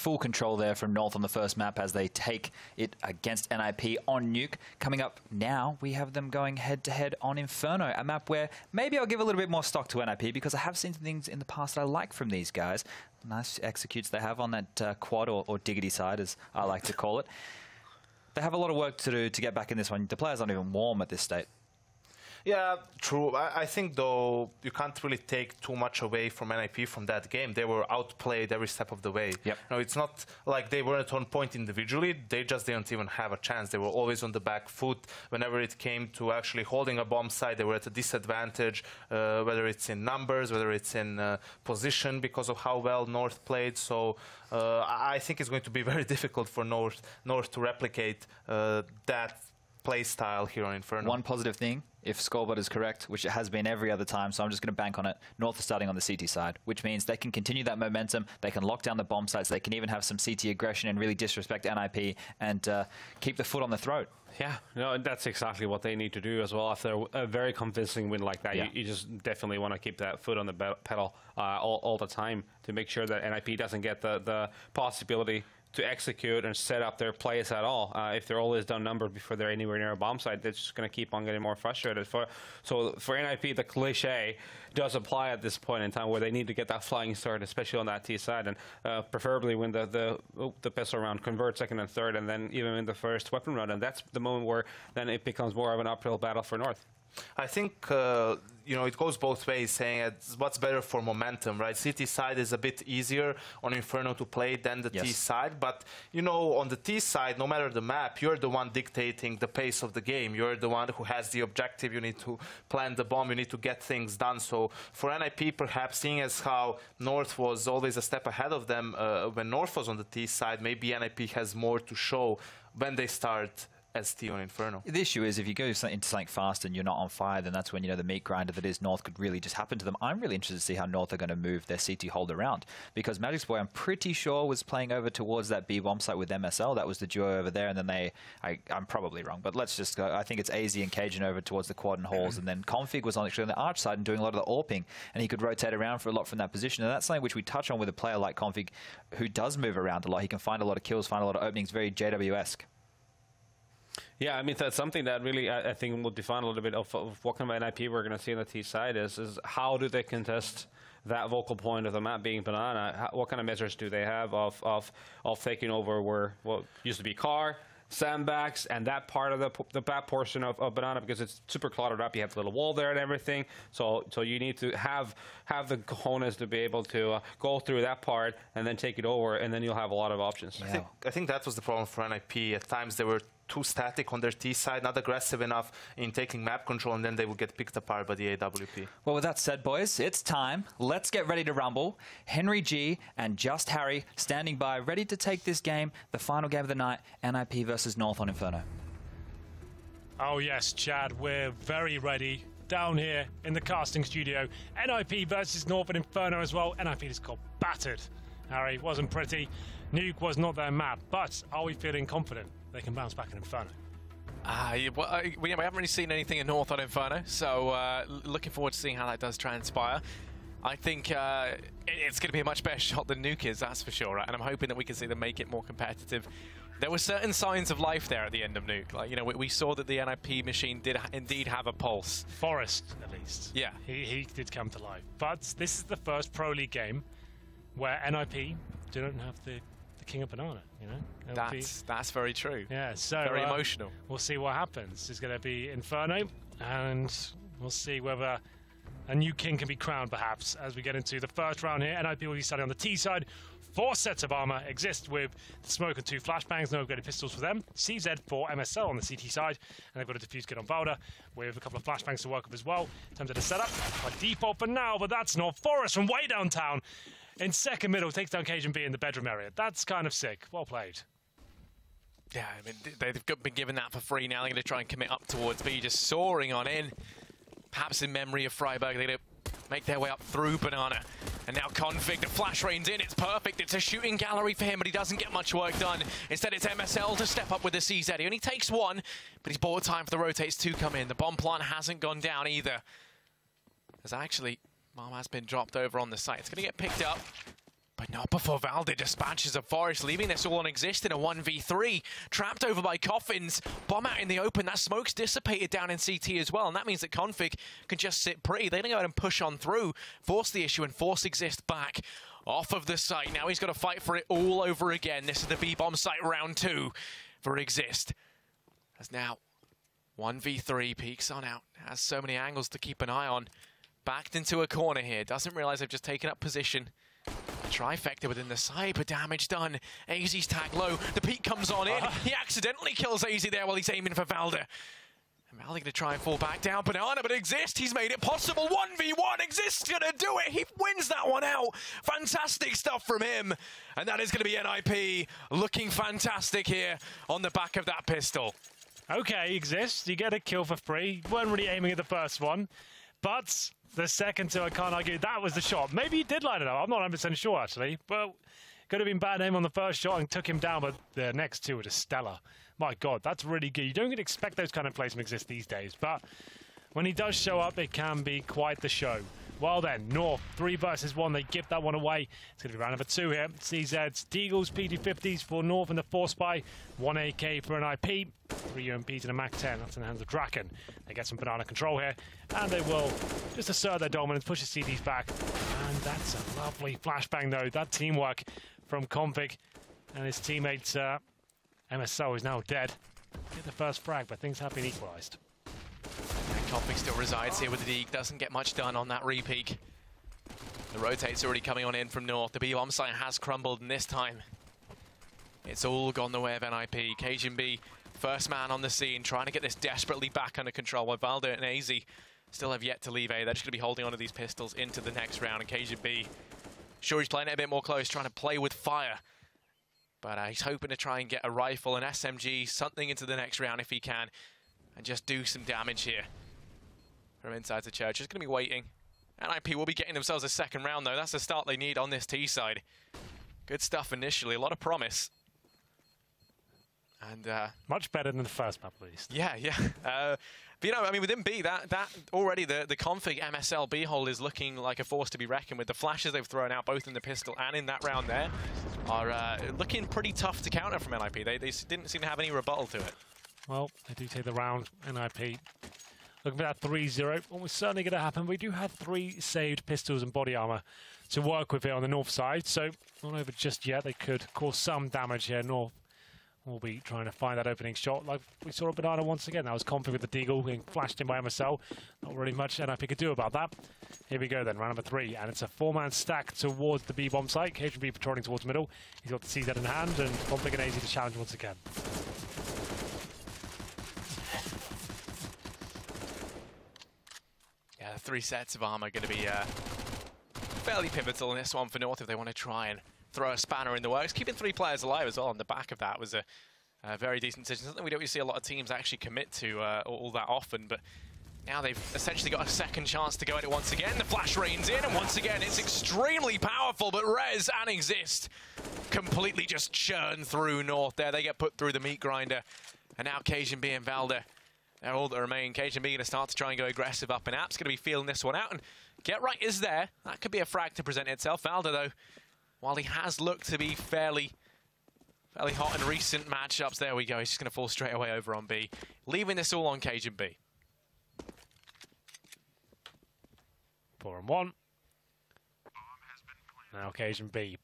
full control there from North on the first map as they take it against NIP on Nuke. Coming up now, we have them going head to head on Inferno, a map where maybe I'll give a little bit more stock to NIP because I have seen things in the past that I like from these guys. Nice executes they have on that uh, quad or, or diggity side, as I like to call it. They have a lot of work to do to get back in this one. The players aren't even warm at this state. Yeah, true. I, I, think though you can't really take too much away from NIP from that game. They were outplayed every step of the way. Yep. No, it's not like they weren't on point individually. They just didn't even have a chance. They were always on the back foot. Whenever it came to actually holding a bomb site, they were at a disadvantage. Uh, whether it's in numbers, whether it's in uh, position, because of how well North played. So uh, I think it's going to be very difficult for North North to replicate uh, that play style here on Inferno. One positive thing, if scoreboard is correct, which it has been every other time, so I'm just going to bank on it, North is starting on the CT side, which means they can continue that momentum, they can lock down the bomb sites, they can even have some CT aggression and really disrespect NIP and uh, keep the foot on the throat. Yeah, no, that's exactly what they need to do as well. After a very convincing win like that, Yeah. you, you just definitely want to keep that foot on the pedal uh, all, all the time to make sure that NIP doesn't get the, the possibility to execute and set up their plays at all. Uh, if they're always done numbered before they're anywhere near a bomb site, they're just going to keep on getting more frustrated. For so for NIP, the cliche does apply at this point in time where they need to get that flying start, especially on that T side, and uh, preferably when the the the pistol round converts second and third, and then even in the first weapon round, and that's the moment where then it becomes more of an uphill battle for North. I think uh, you know it goes both ways. Saying it's what's better for momentum, right? CT side is a bit easier on Inferno to play than the T side, but you know on the T side, no matter the map, you're the one dictating the pace of the game. You're the one who has the objective. You need to plant the bomb. You need to get things done. So for NIP, perhaps seeing as how North was always a step ahead of them uh, when North was on the T side, maybe NIP has more to show when they start as T on Inferno. The issue is if you go into something fast and you're not on fire, then that's when you know the meat grinder that is North could really just happen to them. I'm really interested to see how North are going to move their CT hold around because Magic's Boy, I'm pretty sure, was playing over towards that B bomb site with MSL. That was the duo over there, and then they, I, I'm probably wrong, but let's just go. I think it's AZ and Cajun over towards the quad and halls, and then Config was on actually on the arch side and doing a lot of the AWPing, and he could rotate around for a lot from that position. And that's something which we touch on with a player like Config, who does move around a lot. He can find a lot of kills, find a lot of openings, very JW esque. Yeah, I mean that's something that really I, I think will define a little bit of, of what kind of NIP we're going to see on the T side is is how do they contest that vocal point of the map being banana? How, what kind of measures do they have of of of taking over where what used to be car? Sandbags and that part of the the back portion of, of banana because it's super cluttered up. You have the little wall there and everything. So so you need to have have the cojones to be able to uh, go through that part and then take it over, and then you'll have a lot of options. I think, I think that was the problem for NIP. At times they were too static on their T side, not aggressive enough in taking map control, and then they would get picked apart by the AWP. Well, with that said, boys, it's time. Let's get ready to rumble. Henry G and Just Harry standing by, ready to take this game, the final game of the night, NIP versus North on Inferno. Oh, yes, Chad, we're very ready. Down here in the casting studio. NIP versus North Northern Inferno as well. NIP just got battered. Harry wasn't pretty. Nuke was not their map. But are we feeling confident they can bounce back in Inferno? Uh, yeah, well, we, we haven't really seen anything in North on Inferno, so uh, looking forward to seeing how that does transpire. I think uh, it- it's going to be a much better shot than Nuke is, that's for sure. Right? And I'm hoping that we can see them make it more competitive. There were certain signs of life there at the end of Nuke. Like you know, we, we saw that the NIP machine did ha- indeed have a pulse. Forest, at least. Yeah. He, he did come to life. But this is the first Pro League game where NIP don't have the, the King of Banana, you know? It'll be- That's that's very true. Yeah, so Very uh, emotional. We'll see what happens. It's going to be Inferno, and we'll see whether a new king can be crowned, perhaps, as we get into the first round here. NIP will be starting on the T side. Four sets of armor exist with the smoke and two flashbangs. No upgraded pistols for them. CZ for MSL on the CT side, and they've got a defuse kit on Valde with a couple of flashbangs to work with as well. In terms of the setup, by default for now, but that's not Forest from way downtown. In second middle, takes down Cajun B in the bedroom area. That's kind of sick. Well played. Yeah, I mean, they've been given that for free now. They're going to try and commit up towards B, just soaring on in. Perhaps in memory of Friberg, they're going to make their way up through Banana. And now Config, the flash rains in. It's perfect. It's a shooting gallery for him, but he doesn't get much work done. Instead, it's MSL to step up with the CZ. He only takes one, but he's bought time for the rotates to come in. The bomb plant hasn't gone down either. As actually, bomb has been dropped over on the site. It's going to get picked up But not before Valde dispatches a Forest, leaving this all on Xizt in a 1v3. Trapped over by Coffins. Bomb out in the open. That smoke's dissipated down in CT as well. And that means that Config can just sit pretty. They're going to go ahead and push on through, force the issue, and force Xizt back off of the site. Now he's got to fight for it all over again. This is the B-bomb site round two for Xizt. As now 1v3 peaks on out. Has so many angles to keep an eye on. Backed into a corner here. Doesn't realize they've just taken up position. Trifecta within the cyber damage done. AZ's tag low. The peak comes on in. He accidentally kills AZ there while he's aiming for Valde. And Valde going to try and fall back down. Banana, but Xizt, he's made it possible. 1v1, Xizt's going to do it. He wins that one out. Fantastic stuff from him. And that is going to be NIP looking fantastic here on the back of that pistol. Okay, Xizt, You get a kill for free. weren't really aiming at the first one, but the second two, I can't argue, that was the shot. Maybe he did line it up. I'm not 100% sure, actually. Well, could have been bad aim on the first shot and took him down, but the next two were just stellar. My God, that's really good. You don't expect those kind of plays to exist these days, but when he does show up, it can be quite the show. Well then, North, three versus one. They give that one away. It's going to be round number two here. CZs, Deagles, P250s for North and the force buy. One AK for an IP. Three UMPs and a MAC-10. That's in the hands of Draken. They get some banana control here. And they will just assert their dominance, push the CTs back. And that's a lovely flashbang, though. That teamwork from Config and his teammate uh, MSO is now dead. Get the first frag, but things have been equalised. Config still resides here with the Deke. Doesn't get much done on that repeak. The rotate's already coming on in from north. The B-bomb site has crumbled, and this time it's all gone the way of NIP. cajunB, first man on the scene, trying to get this desperately back under control, while Valde and AZ still have yet to leave A. They're just going to be holding onto these pistols into the next round, and cajunB, sure he's playing it a bit more close, trying to play with fire. But uh, he's hoping to try and get a rifle, an SMG, something into the next round if he can, and just do some damage here from inside the church. Just going to be waiting. NIP will be getting themselves a second round, though. That's the start they need on this T side. Good stuff initially, a lot of promise. And uh, much better than the first map, at least. Yeah, yeah. Uh, but you know, I mean, within B, that that already the the config MSL B hole is looking like a force to be reckoned with. The flashes they've thrown out, both in the pistol and in that round there, are uh, looking pretty tough to counter from NIP. They they didn't seem to have any rebuttal to it. Well, they do take the round. NIP Looking for that 3-0. Almost certainly going to happen. We do have three saved pistols and body armor to work with here on the north side. So not over just yet. They could cause some damage here north. We'll be trying to find that opening shot like we saw a Banana once again. That was confident with the Deagle being flashed in by MSL. Not really much NIP could do about that. Here we go then, round number three. And it's a four-man stack towards the B-bomb site. cajunB patrolling towards middle. He's got the CZ in hand and Config and AZ to challenge once again. Three sets of armor going to be uh, fairly pivotal in this one for North if they want to try and throw a spanner in the works. Keeping three players alive as well on the back of that was a, a very decent decision. Something we don't really see a lot of teams actually commit to uh, all that often, but now they've essentially got a second chance to go at it once again. The flash rains in, and once again, it's extremely powerful, but Rez and Xizt completely just churn through North there. They get put through the meat grinder, and now cajunB and Valde they're all that remain. Cajun B going to start to try and go aggressive up and App's going to be feeling this one out. And Get Right is there. That could be a frag to present itself. Valde, though, while he has looked to be fairly fairly hot in recent matchups, there we go. He's just going to fall straight away over on B. Leaving this all on Cajun B. Four and one. Now Cajun B.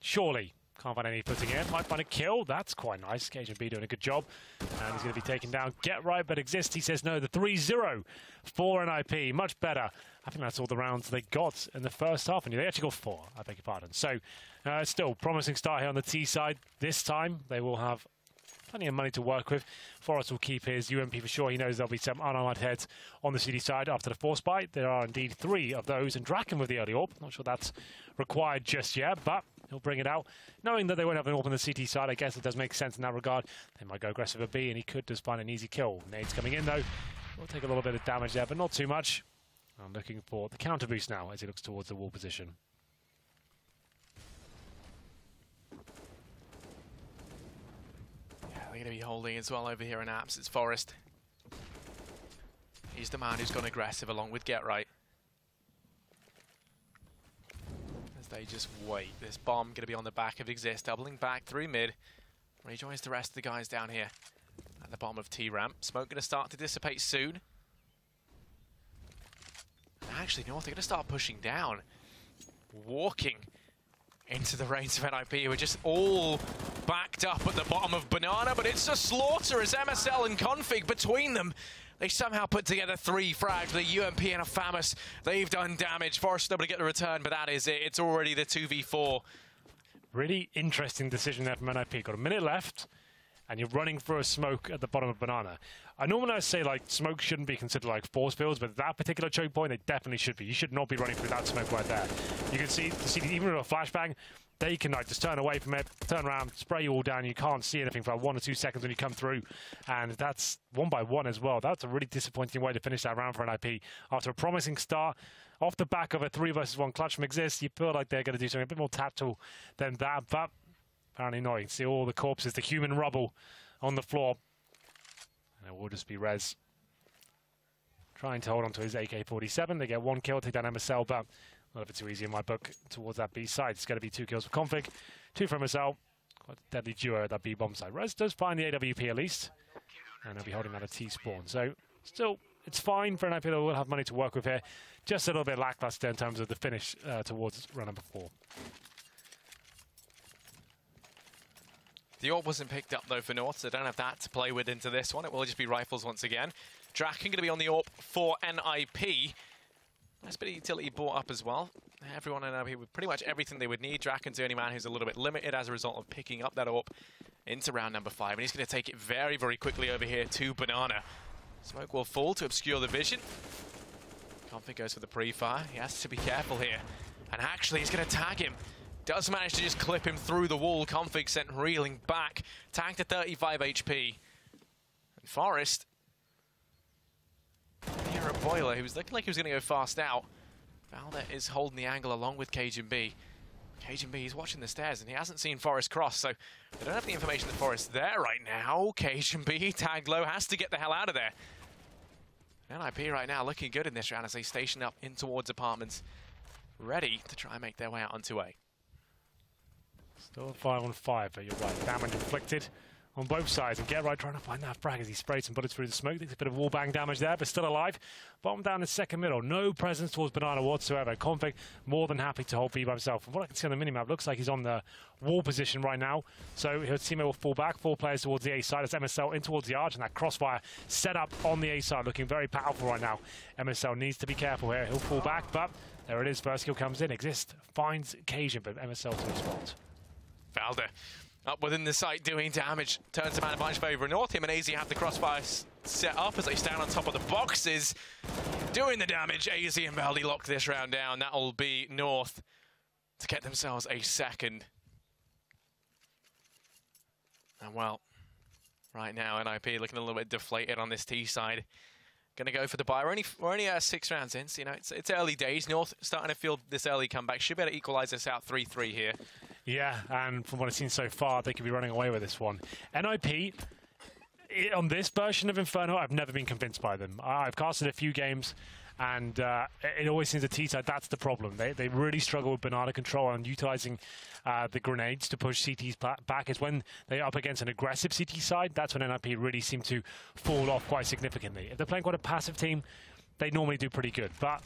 Surely can't find any footing in. Might find a kill. That's quite nice. cajunB doing a good job. And he's going to be taken down. Get right, but Xizt. He says no. The 3-0 for NIP. Much better. I think that's all the rounds they got in the first half. And they actually got four, I beg your pardon. So, uh, still, promising start here on the T side. This time, they will have plenty of money to work with. Forrest will keep his UMP for sure. He knows there'll be some unarmored heads on the CT side after the force buy. There are indeed three of those, and Draken with the early AWP. Not sure that's required just yet, but he'll bring it out. Knowing that they won't have an AWP on the CT side, I guess it does make sense in that regard. They might go aggressive at B, and he could just find an easy kill. Nades coming in, though. Will take a little bit of damage there, but not too much. I'm looking for the counter boost now as he looks towards the wall position. Yeah, they're going to be holding as well over here in Apps. It's Forest. He's the man who's gone aggressive along with Get Right. They just wait. This bomb going to be on the back of Xizt, doubling back through mid. Rejoins the rest of the guys down here at the bottom of T-Ramp. Smoke going to start to dissipate soon. Actually, North are going to start pushing down. Walking into the reins of NIP. We're just all backed up at the bottom of Banana, but it's a slaughter as MSL and Config between them. They somehow put together three frags a UMP and a FAMAS. They've done damage. Forest able to get the return, but that is it. It's already the 2v4. Really interesting decision there from NIP. Got a minute left, and you're running for a smoke at the bottom of Banana. I normally say like smoke shouldn't be considered like force fields, but that particular choke point, they definitely should be. You should not be running through that smoke right there. You can see, see even with a flashbang, they can like just turn away from it, turn around, spray you all down. You can't see anything for one or two seconds when you come through, and that's one by one as well. That's a really disappointing way to finish that round for an IP after a promising start. Off the back of a three versus one clutch from Xizt, you feel like they're going to do something a bit more tactical than that, but apparently not. You can see all the corpses, the human rubble on the floor. And it will just be Rez trying to hold on to his AK-47. They get one kill, take down MSL, but a little bit too easy in my book towards that B side. It's going to be two kills for Config, two for MSL. Quite a deadly duo at that B bomb side. Rez does find the AWP at least, and they'll be holding out a T spawn. So still, it's fine for an IP that will have money to work with here. Just a little bit lackluster in terms of the finish uh, towards run number four. The AWP wasn't picked up though for North, so don't have that to play with into this one. It will just be rifles once again. Draken going to be on the AWP for NIP. Nice bit of utility bought up as well. Everyone in NIP with pretty much everything they would need. Draken's the only man who's a little bit limited as a result of picking up that AWP into round number five. And he's going to take it very, very quickly over here to Banana. Smoke will fall to obscure the vision. Config goes for the pre-fire. He has to be careful here. And actually, he's going to tag him. Does manage to just clip him through the wall. Config sent reeling back. Tagged to 35 HP. And Forest near a boiler. He was looking like he was going to go fast out. Valde is holding the angle along with Cajun B. Cajun B, he's watching the stairs and he hasn't seen Forest cross, so they don't have the information that Forest's there right now. Cajun B, tagged low, has to get the hell out of there. NIP right now looking good in this round as they station up in towards apartments, ready to try and make their way out onto A. Still five on five, but you're right. Damage inflicted on both sides. And Get Right trying to find that frag as he sprays some bullets through the smoke. There's a bit of wall bang damage there, but still alive. Bottom down in second middle. No presence towards Banana whatsoever. Config more than happy to hold B by himself. From what I can see on the minimap, looks like he's on the wall position right now. So his teammate will fall back. Four players towards the A side as MSL in towards the arch. And that crossfire set up on the A side, looking very powerful right now. MSL needs to be careful here. He'll fall back, but there it is. First kill comes in. Exist finds Cajun, but MSL to respond. Valde up within the site doing damage. Turns the man advantage favour North. Him and AZ have the crossfire set up as they stand on top of the boxes. Doing the damage. AZ and Valdi lock this round down. That'll be North to get themselves a second. And well, right now NIP looking a little bit deflated on this T side. Going to go for the buy. We're only, we're only uh, six rounds in, so you know, it's, it's early days. North starting to feel this early comeback. Should be able to equalise this out 3-3 here. Yeah, and from what I've seen so far, they could be running away with this one. NIP, on this version of Inferno, I've never been convinced by them. I've casted a few games, and uh, it always seems the T-side, that's the problem. They, they really struggle with banana control and utilizing uh, the grenades to push CTs back. Is when they're up against an aggressive CT side, that's when NIP really seem to fall off quite significantly. If they're playing quite a passive team, they normally do pretty good, but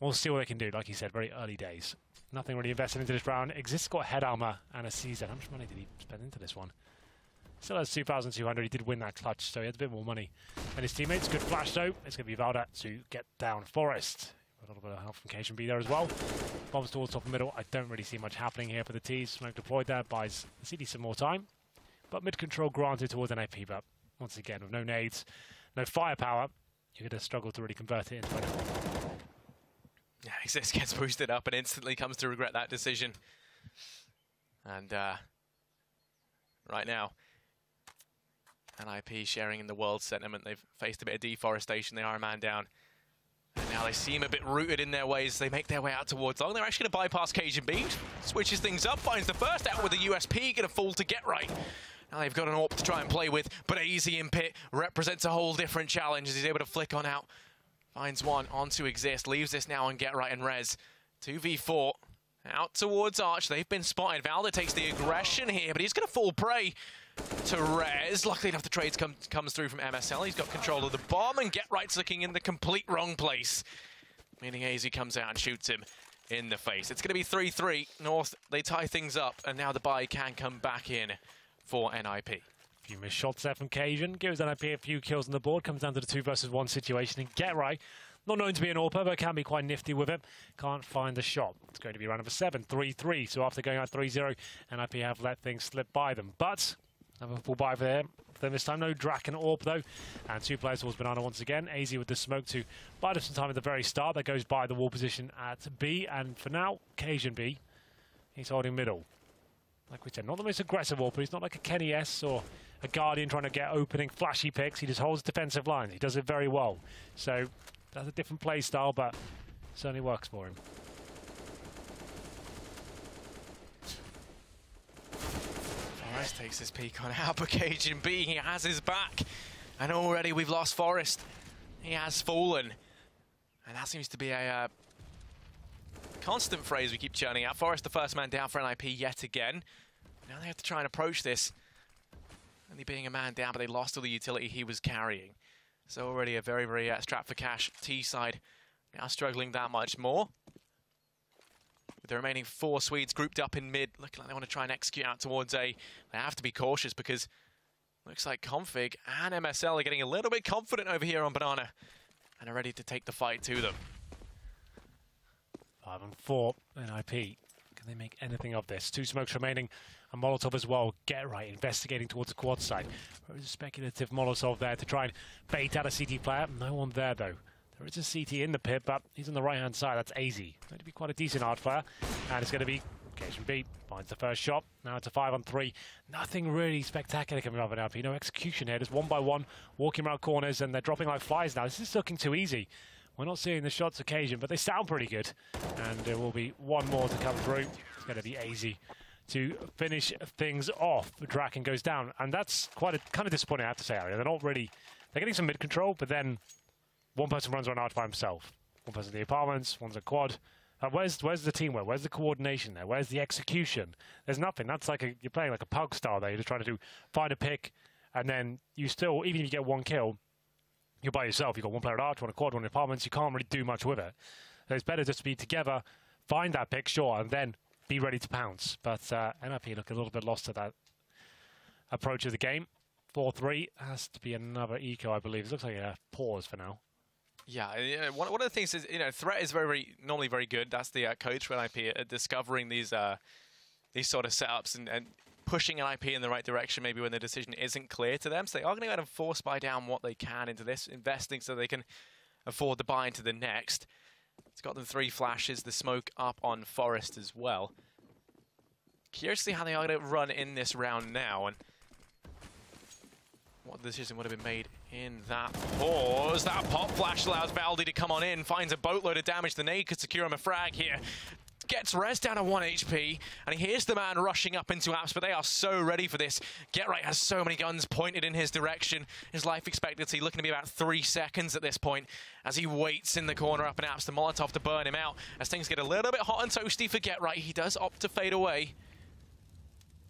we'll see what they can do. Like you said, very early days. Nothing really invested into this round. Xizt's got head armor and a CZ. How much money did he spend into this one? Still has 2,200. He did win that clutch, so he has a bit more money than his teammates. Good flash, though. It's going to be Valde to get down Forest. A little bit of help from Cajun B there as well. Bombs towards top and middle. I don't really see much happening here for the T's. Smoke deployed there. Buys the CT some more time. But mid-control granted towards an NAP. But once again, with no nades, no firepower, you're going to struggle to really convert it into anything. Yeah, Xizt gets boosted up and instantly comes to regret that decision. And uh, right now, NIP sharing in the world sentiment. They've faced a bit of deforestation. They are a man down. And now they seem a bit rooted in their ways. They make their way out towards long. They're actually going to bypass Cajun B. Switches things up, finds the first out with the USP. Going to fall to get right. Now they've got an AWP to try and play with, but aizy in pit represents a whole different challenge as he's able to flick on out. Finds one onto Xizt, leaves this now on Get Right and Rez. 2v4. Out towards Arch. They've been spotted. Valde takes the aggression here, but he's going to fall prey to Rez. Luckily enough, the trades come, comes through from MSL. He's got control of the bomb, and Get Right's looking in the complete wrong place. Meaning AZ comes out and shoots him in the face. It's going to be 3-3. North, they tie things up, and now the buy can come back in for NIP. Few missed shots there from Cajun. Gives NIP a few kills on the board. Comes down to the two versus one situation. And Get Right, not known to be an AWPer, but can be quite nifty with it. Can't find the shot. It's going to be round number seven, 3-3. So after going out 3-0, NIP have let things slip by them. But have a full buy for them. Then this time, no and AWP though. And two players towards Banana once again. AZ with the smoke to buy them some time at the very start. That goes by the wall position at B. And for now, Cajun B, he's holding middle like we said, not the most aggressive AWPer. He's not like a Kenny S or a Guardian trying to get opening flashy picks. He just holds defensive lines. He does it very well. So that's a different play style, but certainly works for him. Forest takes his peek on Cajun B. He has his back. And already we've lost Forest. He has fallen. And that seems to be a uh, constant phrase we keep churning out. Forest the first man down for NIP yet again. Now they have to try and approach this. Only being a man down, but they lost all the utility he was carrying. So already a very, very uh, strapped for cash T side. Now struggling that much more. With the remaining four Swedes grouped up in mid, looking like they want to try and execute out towards A. They have to be cautious because looks like Config and MSL are getting a little bit confident over here on Banana and are ready to take the fight to them. Five and four, NIP. Can they make anything of this? Two smokes remaining. A Molotov as well. Get right, investigating towards the quad side. There is a speculative Molotov there to try and bait out a CT player. No one there though. There is a CT in the pit, but he's on the right hand side. That's AZ. Going to be quite a decent art player. And it's going to be Cajun B. Finds the first shot. Now it's a five on three. Nothing really spectacular coming off an LP. No execution here. Just one by one, walking around corners, and they're dropping like flies now. This is looking too easy. We're not seeing the shots occasion, but they sound pretty good. And there will be one more to come through. It's going to be AZ to finish things off. Draken goes down, and that's quite a kind of disappointing. I have to say, Aria. They're not really. They're getting some mid control, but then one person runs around by himself. One person in the apartments, one's a quad. Uh, where's where's the teamwork? Where's the coordination there? Where's the execution? There's nothing. That's like a, you're playing like a pug style there. You're just trying to do find a pick, and then you still even if you get one kill, you're by yourself. You've got one player at arch, one at quad, one at apartments. You can't really do much with it. So it's better just to be together, find that pick, sure, and then be ready to pounce. But uh, NIP look a little bit lost to that approach of the game. 4-3 has to be another eco, I believe. It looks like a pause for now. Yeah, yeah, one, one of the things is, you know, threat is very, very normally very good. That's the uh, coach for NIP at discovering these uh, these sort of setups and, and pushing NIP in the right direction, maybe when the decision isn't clear to them. So they are going to go ahead and force buy down what they can into this, investing so they can afford to buy into the next. It's got them three flashes, the smoke up on Forest as well. Curious to see how they are going to run in this round now and what decision would have been made in that pause. That pop flash allows Valdi to come on in, finds a boatload of damage. The nade could secure him a frag here gets Rez down to 1 HP, and he hears the man rushing up into Apps, but they are so ready for this. Get Right has so many guns pointed in his direction. His life expectancy looking to be about 3 seconds at this point as he waits in the corner up in Apps, the Molotov to burn him out. As things get a little bit hot and toasty for Get Right, he does opt to fade away.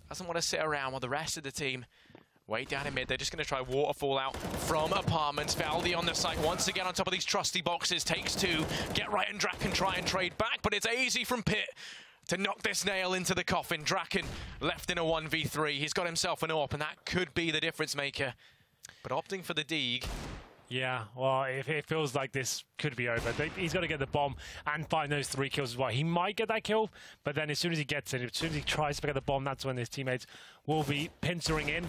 Doesn't want to sit around while the rest of the team Way down in mid, they're just going to try waterfall out from apartments. Valdi on the site once again on top of these trusty boxes. Takes two. Get right and Draken try and trade back, but it's aizy from Pit to knock this nail into the coffin. Draken left in a 1v3. He's got himself an AWP, and that could be the difference maker. But opting for the Deeg yeah, well, it, it feels like this could be over. He's got to get the bomb and find those three kills as well. He might get that kill, but then as soon as he gets it, as soon as he tries to get the bomb, that's when his teammates will be pincering in.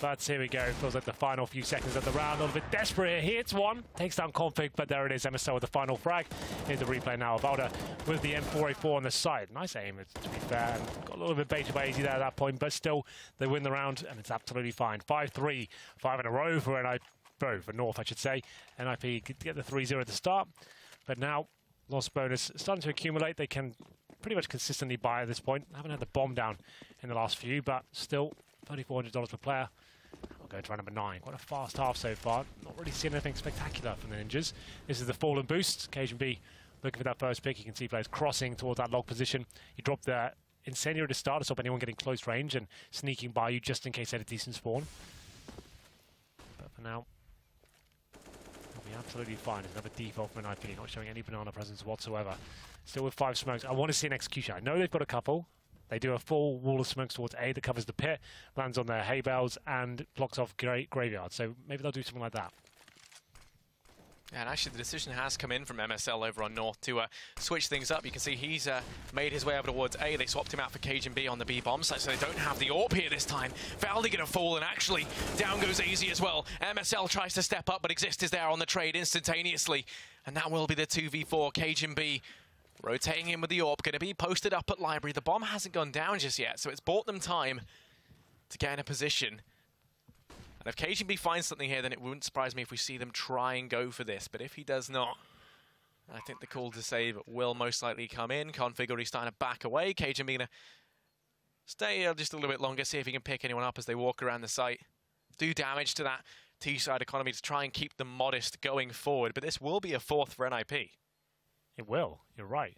But here we go. It feels like the final few seconds of the round. A little bit desperate here. He hits one, takes down Config, but there it is. MSL with the final frag. Here's the replay now. Valde with the M4A4 on the side. Nice aim, to be fair. Got a little bit baited by AZ there at that point, but still, they win the round, and it's absolutely fine. 5-3, five in a row for NI For North, I should say. NIP get the 3-0 at the start, but now loss bonus starting to accumulate. They can pretty much consistently buy at this point. Haven't had the bomb down in the last few, but still $3,400 per player. I'll go to round number nine. Quite a fast half so far. Not really seeing anything spectacular from the Ninjas. This is the fallen boost. Cajun B looking for that first pick. You can see players crossing towards that log position. You drop the incendiary to start to stop anyone getting close range and sneaking by you just in case they had a decent spawn. But for now, absolutely fine. There's another default from an IP, not showing any banana presence whatsoever. Still with five smokes. I want to see an execution. I know they've got a couple. They do a full wall of smokes towards A that covers the pit, lands on their hay bales, and blocks off gra graveyard. So maybe they'll do something like that. And actually the decision has come in from MSL over on North to uh, switch things up. You can see he's uh, made his way over towards A. They swapped him out for Cajun B on the B bomb site, so they don't have the AWP here this time. Valdi gonna fall, and actually down goes AZ as well. MSL tries to step up, but Xizt is there on the trade instantaneously. And that will be the 2v4. Cajun B. rotating in with the AWP, gonna be posted up at Library. The bomb hasn't gone down just yet, so it's bought them time to get in a position. And if KGB finds something here, then it wouldn't surprise me if we see them try and go for this. But if he does not, I think the call to save will most likely come in. Config already starting to back away. to stay just a little bit longer, see if he can pick anyone up as they walk around the site. Do damage to that T-side economy to try and keep them modest going forward. But this will be a fourth for NIP. It will. You're right.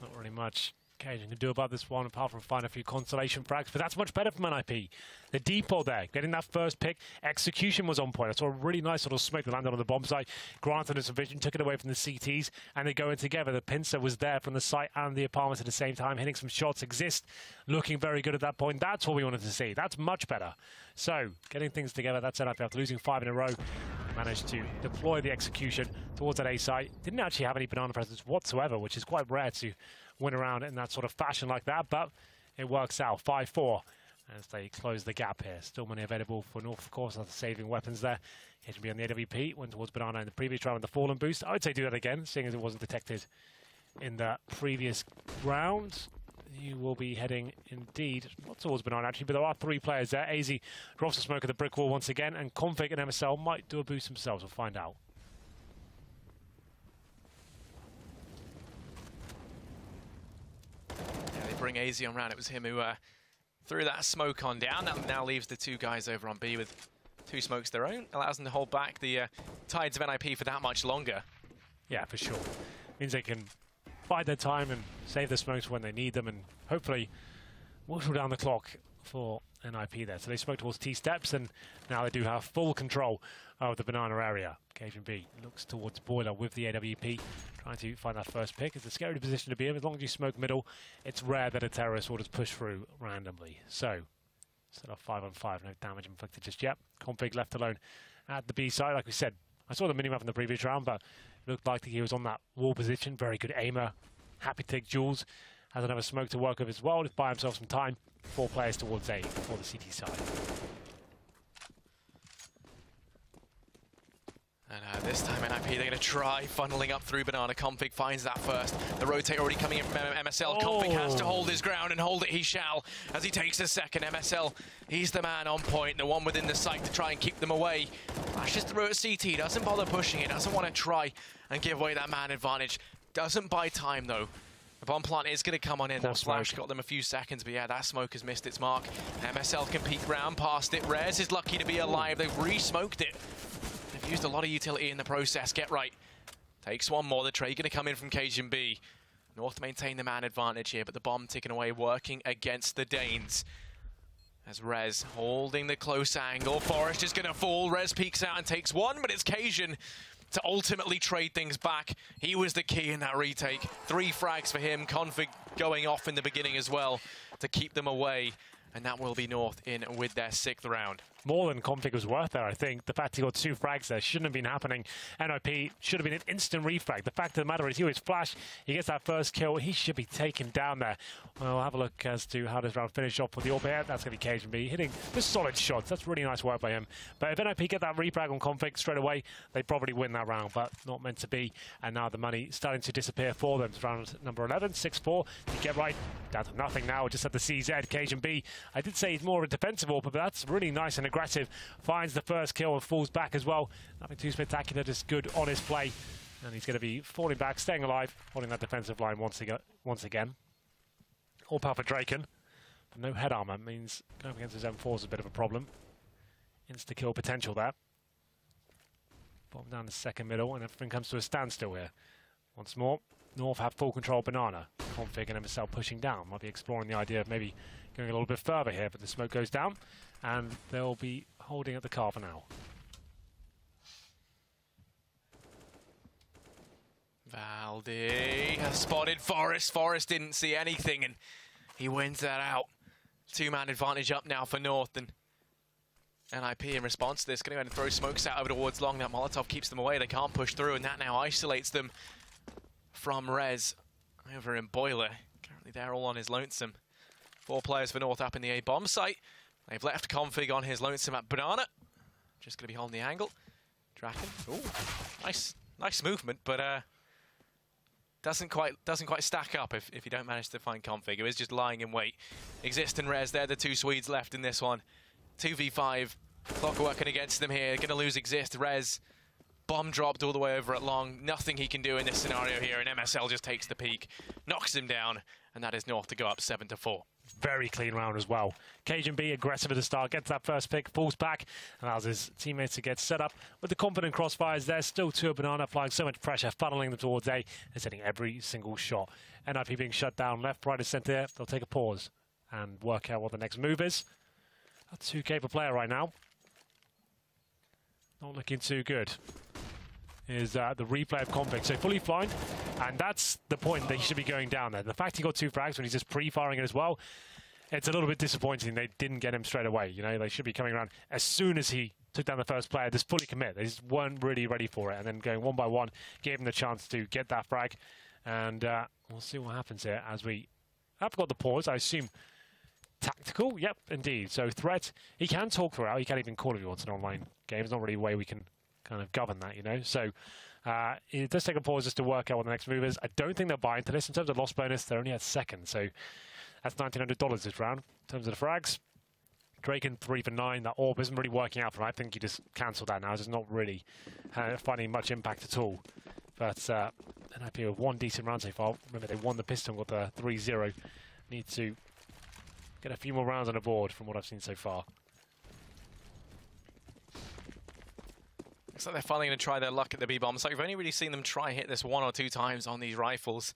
Not really much Cajun can do about this one, apart from find a few consolation frags. But that's much better from an IP. The depot there, getting that first pick. Execution was on point. I saw a really nice little smoke that landed on the bomb site. Granted some vision, took it away from the CTs, and they go in together. The pincer was there from the site and the apartment at the same time, hitting some shots. Xizt looking very good at that point. That's what we wanted to see. That's much better. So, getting things together, that's NIP after losing five in a row managed to deploy the execution towards that A site. Didn't actually have any banana presence whatsoever, which is quite rare to win around in that sort of fashion like that, but it works out. 5-4 as they close the gap here. Still money available for North, of course, after saving weapons there. It should be on the AWP, went towards Banana in the previous round with the Fallen boost. I would say do that again, seeing as it wasn't detected in the previous round. You will be heading indeed, not towards Banana actually, but there are three players there. AZ drops the smoke at the brick wall once again, and Config and MSL might do a boost themselves. We'll find out. Bring AZ on round. It was him who uh, threw that smoke on down. That now leaves the two guys over on B with two smokes their own. Allows them to hold back the uh, tides of NIP for that much longer. Yeah, for sure. Means they can bide their time and save the smokes when they need them and hopefully whittle down the clock for NIP there. So they spoke towards T steps and now they do have full control of the banana area. Cajunb looks towards Boiler with the AWP, trying to find that first pick. It's a scary position to be in. As long as you smoke middle, it's rare that a terrorist will just push through randomly. So, still off 5 on 5, no damage inflicted just yet. Config left alone at the B side. Like we said, I saw the minimap in the previous round, but it looked like he was on that wall position. Very good aimer. Happy to take Jules. Has another smoke to work with as well. Just buy himself some time. Four players towards A for the CT side. And uh, this time NIP, they're going to try funneling up through Banana. Config finds that first. The rotate already coming in from MSL. Oh. Config has to hold his ground and hold it he shall as he takes a second. MSL, he's the man on point, the one within the sight to try and keep them away. Flashes through at CT, doesn't bother pushing it, doesn't want to try and give away that man advantage. Doesn't buy time though. The bomb plant is going to come on in. Poor that flash got them a few seconds, but yeah, that smoke has missed its mark. MSL can peek round past it. Rez is lucky to be alive. They've re-smoked it. Used a lot of utility in the process. Get right. Takes one more. The trade going to come in from Cajun B. North maintain the man advantage here, but the bomb ticking away, working against the Danes. As Rez holding the close angle. Forest is going to fall. Rez peeks out and takes one, but it's Cajun to ultimately trade things back. He was the key in that retake. Three frags for him. Config going off in the beginning as well to keep them away. And that will be North in with their sixth round more than config was worth there, I think. The fact he got two frags there shouldn't have been happening. NIP should have been an instant refrag. The fact of the matter is, he was flash. He gets that first kill. He should be taken down there. Well, have a look as to how this round finish off with the AWP. That's going to be cajunb hitting the solid shots. That's really nice work by him. But if NIP get that refrag on config straight away, they probably win that round, but not meant to be. And now the money starting to disappear for them. It's round number 11, 6-4. You get right down to nothing now. Just at the CZ, Cajun B. I did say he's more of a defensive AWP, but that's really nice and aggressive. Finds the first kill and falls back as well. Nothing too spectacular, just good honest play. And he's going to be falling back, staying alive, holding that defensive line once again. Once again. All power for Draken. But no head armor means going against his M4 is a bit of a problem. Insta-kill potential there. Bomb down the second middle, and everything comes to a standstill here. Once more, North have full control Banana. Config and MSL pushing down. Might be exploring the idea of maybe going a little bit further here, but the smoke goes down, and they'll be holding at the car for now. Valdi has spotted Forrest. Forrest didn't see anything, and he wins that out. Two-man advantage up now for North, and NIP in response to this, going to go ahead and throw smokes out over towards Long. That Molotov keeps them away. They can't push through, and that now isolates them from Rez over in Boiler. Currently, they're all on his lonesome. Four players for North up in the A bomb site. They've left config on his lonesome at Banana. Just going to be holding the angle. Draken. Ooh, nice, nice movement, but uh, doesn't quite doesn't quite stack up if, if you don't manage to find config. It is just lying in wait. Xizt and Rez, they're the two Swedes left in this one. 2v5. Clock working against them here. Going to lose Xizt. Rez. Bomb dropped all the way over at Long. Nothing he can do in this scenario here, and MSL just takes the peak, knocks him down, and that is North to go up 7 to 4. Very clean round as well. Cajun B aggressive at the start, gets that first pick, falls back, allows his teammates to get set up. With the confident crossfires, there's still two Banana applying so much pressure, funneling them towards A and setting every single shot. NIP being shut down left, right, and centre. They'll take a pause and work out what the next move is. A 2k per player right now. Not looking too good. Is uh, the replay of config. So fully flying, and that's the point that he should be going down there. The fact he got two frags when he's just pre-firing it as well, it's a little bit disappointing they didn't get him straight away. You know, they should be coming around as soon as he took down the first player, just fully commit. They just weren't really ready for it. And then going one by one, gave him the chance to get that frag. And uh, we'll see what happens here as we have got the pause. I assume tactical. Yep, indeed. So threat, he can talk throughout. He can't even call if he wants an online game. There's not really a way we can kind of govern that, you know. So uh, it does take a pause just to work out what the next move is. I don't think they'll buy into this. In terms of loss bonus, they're only at second. So that's $1,900 this round. In terms of the frags, Draken three for nine. That AWP isn't really working out for him. I think he just cancelled that now. It's not really uh, finding much impact at all. But uh, NIP with one decent round so far. Remember, they won the pistol with the 3-0. Need to get a few more rounds on the board from what I've seen so far. Looks like they're finally going to try their luck at the B-bomb. So we've only really seen them try hit this one or two times on these rifles.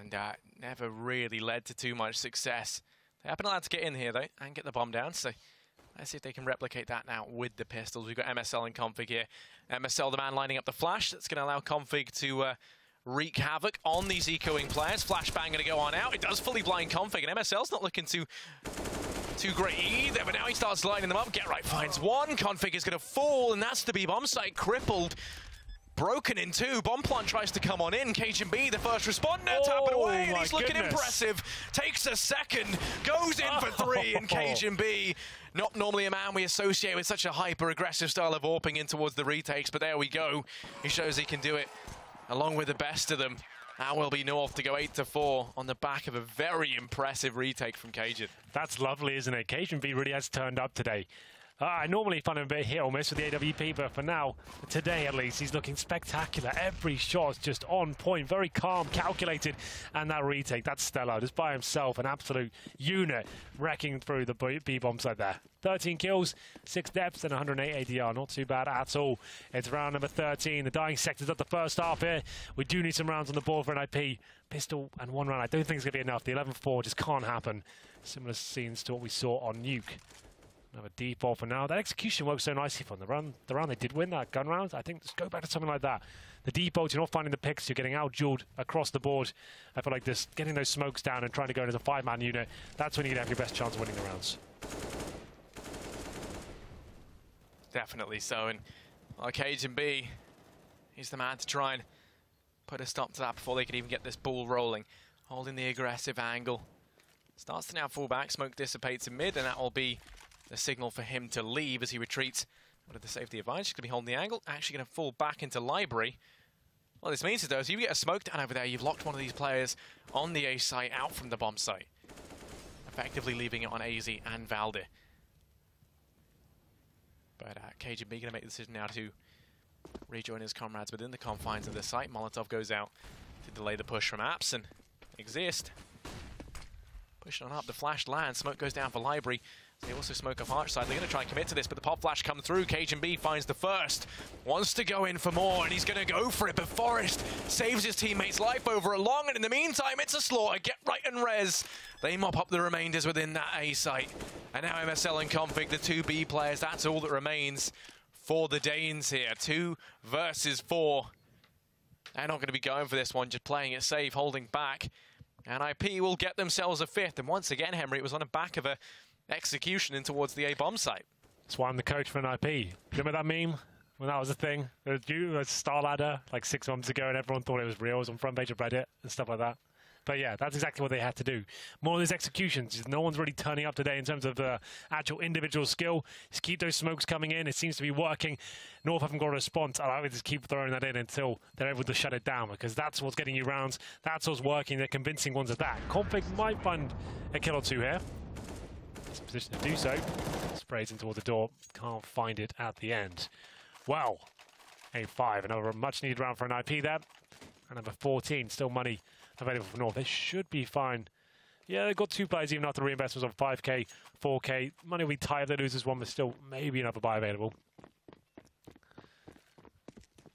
And uh, never really led to too much success. They have been allowed to get in here, though, and get the bomb down. So let's see if they can replicate that now with the pistols. We've got MSL and Config here. MSL, the man lining up the flash. That's going to allow Config to uh, wreak havoc on these ecoing players. Flashbang going to go on out. It does fully blind Config, and MSL's not looking too too great either, but now he starts lining them up. Get right finds one. Config is going to fall, and that's the B-bomb site crippled. Broken in two. Bomb plant tries to come on in. cajunb, the first responder, oh, tap it away, and he's looking goodness. impressive. Takes a second, goes in for three, and oh. cajunb, not normally a man we associate with such a hyper-aggressive style of warping in towards the retakes, but there we go. He shows he can do it along with the best of them. That will be North to go 8 to 4 on the back of a very impressive retake from Cajun. That's lovely, isn't it? cajunb really has turned up today. I normally find him a bit hit or miss with the AWP, but for now, today at least, he's looking spectacular. Every shot just on point, very calm, calculated, and that retake, that's stellar. Just by himself, an absolute unit, wrecking through the B-bombs like there. 13 kills, 6 deaths, and 108 ADR. Not too bad at all. It's round number 13. The dying sector's up the first half here. We do need some rounds on the board for an IP. Pistol and one round. I don't think it's going to be enough. The 11-4 just can't happen. Similar scenes to what we saw on Nuke. Another deep ball for now. That execution works so nicely for them. The round, the they did win that gun round. I think just go back to something like that. The deep balls, you're not finding the picks. You're getting out jeweled across the board. I feel like this getting those smokes down and trying to go into a five-man unit. That's when you have your best chance of winning the rounds. Definitely so. And b. he's the man to try and put a stop to that before they can even get this ball rolling. Holding the aggressive angle. Starts to now fall back. Smoke dissipates in mid, and that will be the signal for him to leave as he retreats out of the safety advantage. He's going to be holding the angle, actually going to fall back into library. What this means is, though, is if you get a smoke down over there, you've locked one of these players on the A site out from the bomb site, effectively leaving it on AZ and Valde. But uh, cajunb going to make the decision now to rejoin his comrades within the confines of the site. Molotov goes out to delay the push from Apps and Xizt. Pushing on up, the flash lands, smoke goes down for Library. They also smoke off side. They're going to try and commit to this, but the pop flash come through. Cajun B finds the first. Wants to go in for more, and he's going to go for it, but Forest saves his teammate's life over a long, and in the meantime, it's a slaughter. Get right and Rez. They mop up the remainders within that A site. And now MSL and Config, the two B players, that's all that remains for the Danes here. Two versus four. They're not going to be going for this one, just playing it safe, holding back. And IP will get themselves a fifth. And once again, Henry, it was on the back of a execution in towards the A bomb site. That's why I'm the coach for NIP. Remember that meme when that was a thing? You a StarLadder like six months ago, and everyone thought it was real. It was on front page of Reddit and stuff like that. But yeah, that's exactly what they had to do. More of these executions. No one's really turning up today in terms of the actual individual skill. Just keep those smokes coming in. It seems to be working. North haven't got a response. I would just keep throwing that in until they're able to shut it down because that's what's getting you rounds. That's what's working. They're convincing ones of that. Config might find a kill or two here position to do so. Sprays in towards the door. Can't find it at the end. Well, A5, another much needed round for NIP there. And number 14, still money available for North. They should be fine. Yeah, they've got two players even after reinvestments on 5k, 4k. Money will be tight if they lose this one, but still maybe another buy available.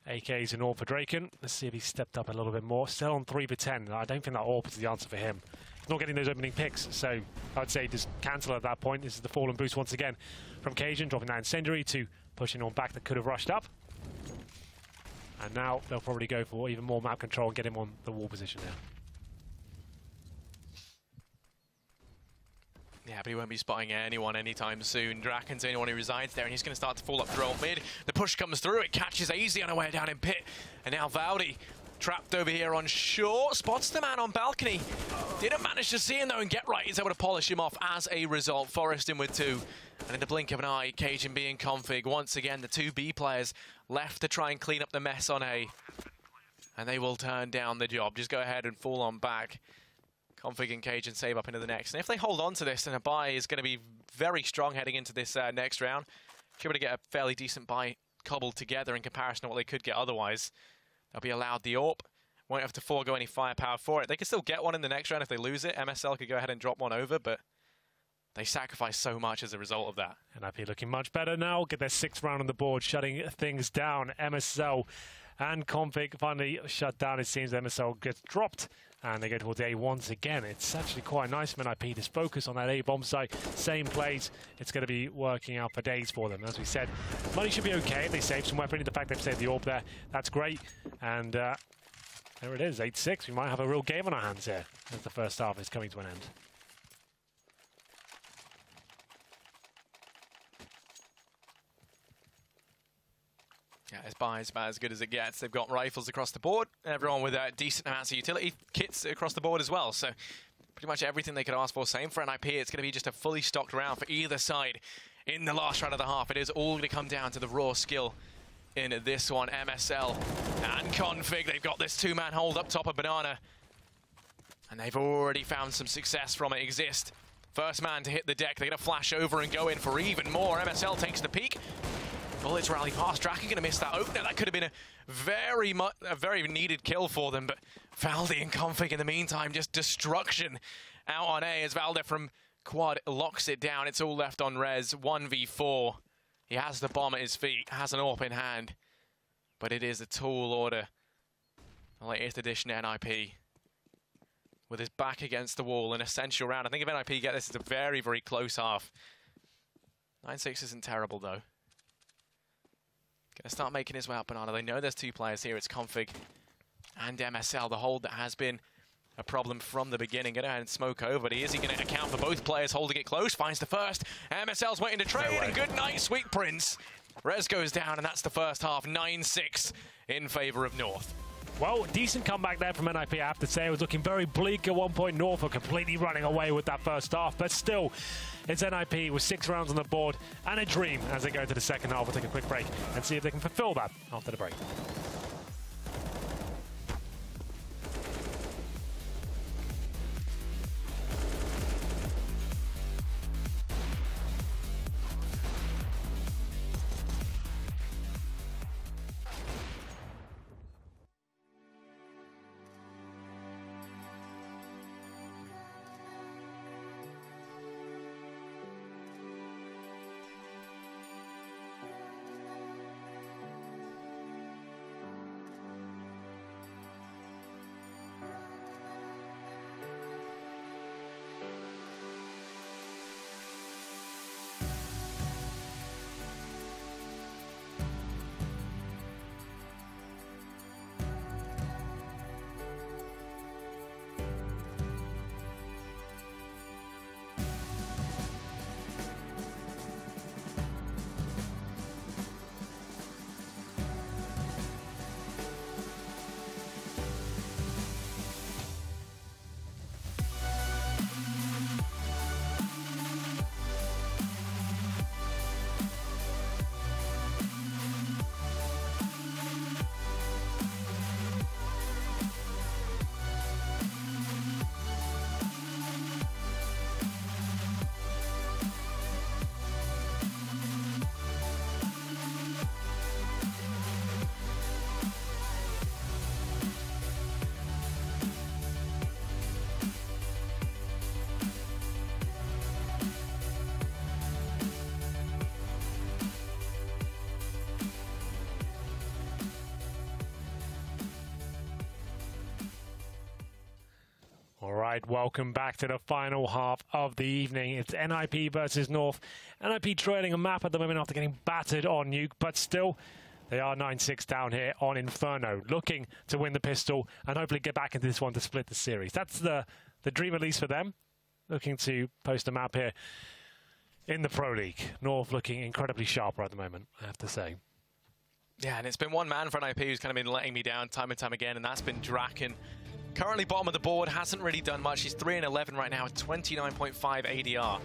AK's in AWP for Draken. Let's see if he's stepped up a little bit more. Still on 3 for 10. I don't think that AWP is the answer for him not getting those opening picks. So I'd say just cancel at that point. This is the fallen boost once again from Cajun, dropping that incendiary to pushing on back that could have rushed up. And now they'll probably go for even more map control and get him on the wall position there. Yeah, but he won't be spotting anyone anytime soon. Draken's the only one who resides there, and he's going to start to fall up through mid. The push comes through, it catches easy on the way down in pit. And now Valde Trapped over here on short. Spots the man on balcony. Didn't manage to see him though and get right. He's able to polish him off as a result. Forest in with two. And in the blink of an eye, cajunb and config. Once again, the two B players left to try and clean up the mess on A. And they will turn down the job. Just go ahead and fall on back. Config and Cajun save up into the next. And if they hold on to this, then a buy is going to be very strong heading into this uh, next round. Should be able to get a fairly decent buy cobbled together in comparison to what they could get otherwise. They'll be allowed the AWP. Won't have to forego any firepower for it. They can still get one in the next round if they lose it. MSL could go ahead and drop one over, but they sacrifice so much as a result of that. NIP looking much better now. Get their sixth round on the board, shutting things down. MSL and Config finally shut down. It seems MSL gets dropped and they go towards A once again. It's actually quite nice from IP. Just focus on that A bomb site, same plays. It's going to be working out for days for them. As we said, money should be okay. They save some weaponry. The fact they've saved the AWP there, that's great. And uh, there it is, 8-6. We might have a real game on our hands here as the first half is coming to an end. Yeah, it's by about as good as it gets. They've got rifles across the board. Everyone with uh, decent amounts of utility kits across the board as well. So pretty much everything they could ask for. Same for NIP. It's going to be just a fully stocked round for either side in the last round of the half. It is all going to come down to the raw skill in this one. MSL and Config. They've got this two-man hold up top of Banana. And they've already found some success from it. Xizt. First man to hit the deck. They're going to flash over and go in for even more. MSL takes the peak. Bullets rally past. Draken going to miss that opener. That could have been a very much, a very needed kill for them, but Valde and Config in the meantime, just destruction out on A as Valde from quad locks it down. It's all left on Rez, 1v4. He has the bomb at his feet, has an AWP in hand, but it is a tall order. The latest edition NIP with his back against the wall, an essential round. I think if NIP get this, it's a very, very close half. 9-6 isn't terrible, though. Going to start making his way up Banana. They know there's two players here. It's Config and MSL, the hold that has been a problem from the beginning. Going to and smoke over. But is he going to account for both players holding it close? Finds the first. MSL's waiting to trade. No and good night, Sweet Prince. Rez goes down, and that's the first half. 9-6 in favor of North. Well, decent comeback there from NIP, I have to say. It was looking very bleak at one point. North were completely running away with that first half, but still, it's NIP with six rounds on the board and a dream as they go into the second half. We'll take a quick break and see if they can fulfill that after the break. Welcome back to the final half of the evening. It's NIP versus North. NIP trailing a map at the moment after getting battered on Nuke, but still, they are 9-6 down here on Inferno, looking to win the pistol and hopefully get back into this one to split the series. That's the, the dream at least for them, looking to post a map here in the Pro League. North looking incredibly sharper at the moment, I have to say. Yeah, and it's been one man for NIP who's kind of been letting me down time and time again, and that's been Draken. Currently bottom of the board, hasn't really done much. He's 3 and 11 right now with 29.5 ADR.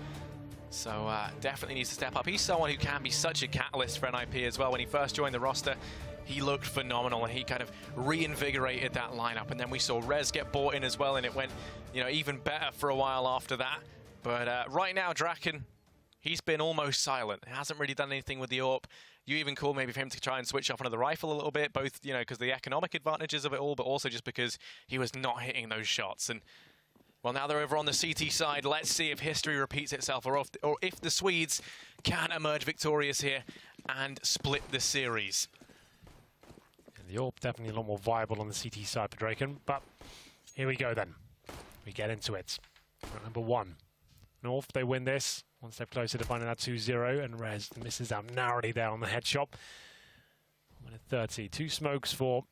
So uh, definitely needs to step up. He's someone who can be such a catalyst for NIP as well. When he first joined the roster, he looked phenomenal and he kind of reinvigorated that lineup. And then we saw Rez get bought in as well, and it went, you know, even better for a while after that. But uh, right now, Draken, he's been almost silent. He hasn't really done anything with the AWP. You even call maybe for him to try and switch off another rifle a little bit, both, you know, because the economic advantages of it all, but also just because he was not hitting those shots. And, well, now they're over on the CT side. Let's see if history repeats itself or if, or if the Swedes can emerge victorious here and split the series. The AWP definitely a lot more viable on the CT side for Draken, but here we go then. We get into it. Number one. North, they win this. One step closer to finding that 2-0, and Rez misses out narrowly there on the headshot. One at 30. Two smokes for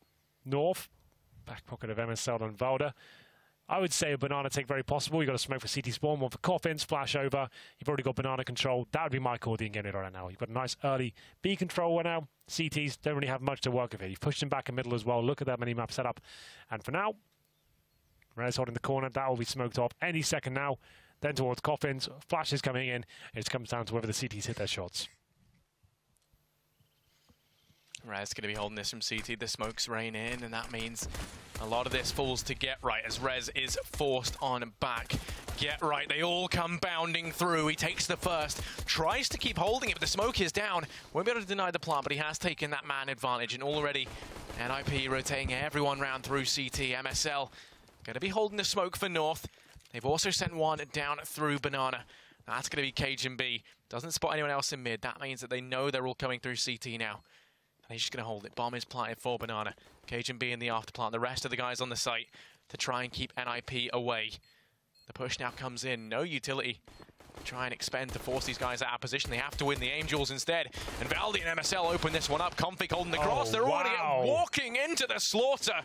North. Back pocket of MSL and Valde. I would say a banana take very possible. You've got a smoke for CT spawn, one for Coffin, splash over. You've already got banana control. That would be my call the getting right now. You've got a nice early B control now. CTs don't really have much to work with here. You've pushed him back in middle as well. Look at that mini map setup. And for now, Rez holding the corner. That will be smoked off any second now. Then towards Coffins. Flashes coming in. It comes down to whether the CTs hit their shots. Rez going to be holding this from CT. The smokes rain in, and that means a lot of this falls to Get Right as Rez is forced on back. Get Right, they all come bounding through. He takes the first, tries to keep holding it, but the smoke is down. Won't be able to deny the plant, but he has taken that man advantage, and already NIP rotating everyone round through CT. MSL going to be holding the smoke for North. They've also sent one down through Banana. That's going to be Cajun B. Doesn't spot anyone else in mid. That means that they know they're all coming through CT now. And he's just going to hold it. Bomb is planted for Banana. Cajun B in the afterplant. The rest of the guys on the site to try and keep NIP away. The push now comes in. No utility. Try and expend to force these guys out of position. They have to win the Angels instead. And Valde and MSL open this one up. Config holding the cross. Oh, They're already walking into the slaughter.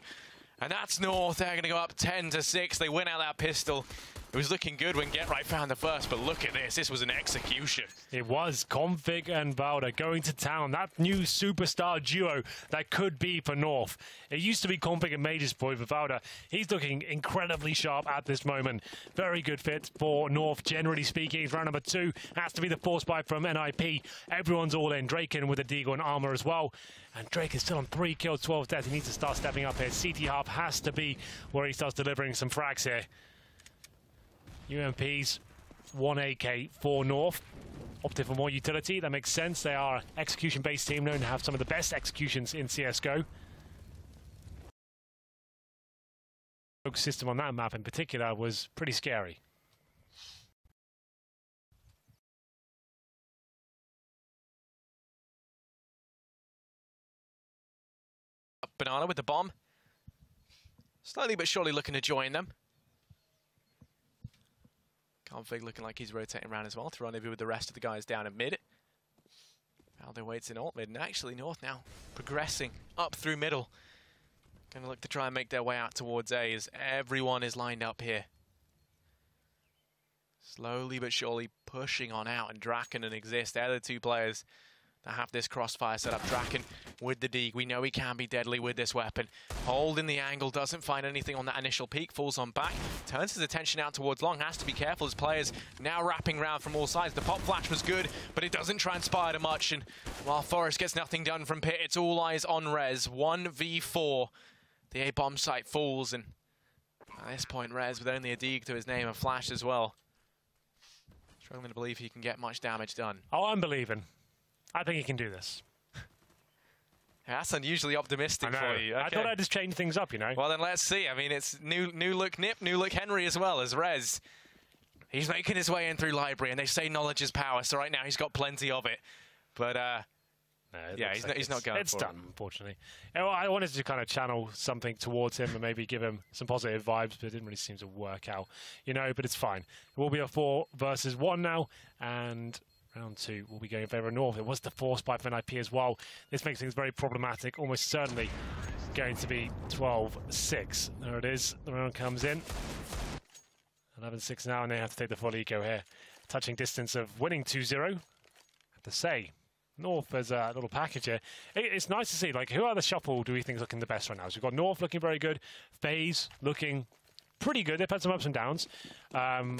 And that's North. They're going to go up 10 to 6. They win out that pistol. It was looking good when Get Right found the first, but look at this. This was an execution. It was Config and Valde going to town. That new superstar duo that could be for North. It used to be Config and Majors boy for Valde. He's looking incredibly sharp at this moment. Very good fit for North, generally speaking. Round number two has to be the force buy from NIP. Everyone's all in. Draken with a Deagle and armor as well. And Drake is still on three kills, 12 deaths. He needs to start stepping up here. CT half has to be where he starts delivering some frags here. UMPs, 1 AK for North. Opted for more utility, that makes sense. They are execution-based team known to have some of the best executions in CSGO. Focus system on that map in particular was pretty scary. Banana with the bomb. Slowly but surely looking to join them. Config looking like he's rotating around as well to rendezvous with the rest of the guys down in mid. Aldo waits in alt mid, and actually North now progressing up through middle. Going to look to try and make their way out towards A as everyone is lined up here. Slowly but surely pushing on out, and Draken and Xizt, they're the two players that have this crossfire set up. Draken with the Deeg. We know he can be deadly with this weapon. Holding the angle, doesn't find anything on that initial peak, falls on back, turns his attention out towards long, has to be careful as players now wrapping around from all sides. The pop flash was good, but it doesn't transpire to much, and while Forest gets nothing done from pit, it's all eyes on Rez. 1v4. The A-bomb site falls, and at this point, Rez, with only a Deeg to his name, a flash as well. Struggling to believe he can get much damage done. Oh, I'm believing. I think he can do this. That's unusually optimistic I for you. I thought I'd just change things up, you know. Well, then let's see. I mean, it's new new look Nip, new look Henry as well as Rez. He's making his way in through library, and they say knowledge is power. So right now he's got plenty of it. But uh, No, it Yeah, he's not- he's not going It's for it. done, unfortunately. I wanted to kind of channel something towards him and maybe give him some positive vibes, but it didn't really seem to work out. You know, but it's fine. It will be a four versus one now, and round two will be going of North. It was the force by NIP as well. This makes things very problematic. Almost certainly going to be 12-6. There it is. The round comes in. 11-6 now, and they have to take the full eco here. Touching distance of winning 2-0. Have to say, North as a little package here. It, it's nice to see, like, who are the shuffle do we think is looking the best right now? So we've got North looking very good, FaZe looking pretty good. They've had some ups and downs. Um,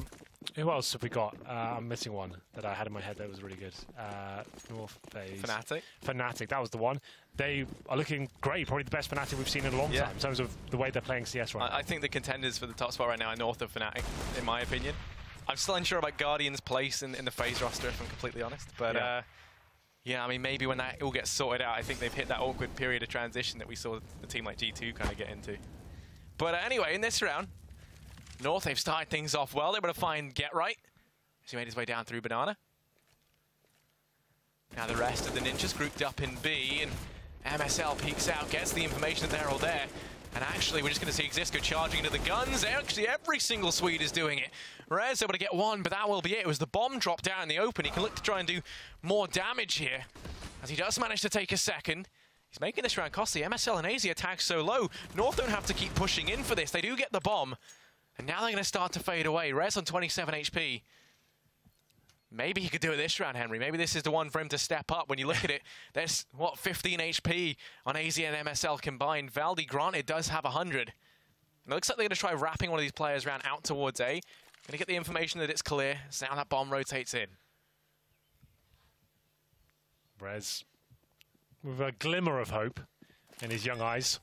who else have we got? Uh, I'm missing one that I had in my head that was really good. Uh, North FaZe. Fnatic. Fnatic, that was the one. They are looking great, probably the best Fnatic we've seen in a long Yeah. time in terms of the way they're playing CS right now. I, I think the contenders for the top spot right now are North of Fnatic, in my opinion. I'm still unsure about Guardian's place in, in the FaZe roster, if I'm completely honest. But Yeah. uh, yeah, I mean, maybe when that all gets sorted out, I think they've hit that awkward period of transition that we saw the team like G2 kind of get into. But uh, anyway, in this round, North, they've started things off well. They're able to find Get Right. he made his way down through Banana. Now the rest of the ninjas grouped up in B, and MSL peeks out, gets the information that they're all there. And actually, we're just going to see Xisco charging into the guns. Actually, every single Swede is doing it. Rez able to get one, but that will be it. It was the bomb drop down in the open. He can look to try and do more damage here, as he does manage to take a second. He's making this round costly. MSL and aizy attack so low. North don't have to keep pushing in for this. They do get the bomb. And now they're going to start to fade away. Rez on 27 HP. Maybe he could do it this round, Henry. Maybe this is the one for him to step up. When you look at it, there's, what, 15 HP on aizy and MSL combined. Valde, granted, it does have 100. It looks like they're going to try wrapping one of these players around out towards A. Going to get the information that it's clear. So now that bomb rotates in. Rez with a glimmer of hope in his young eyes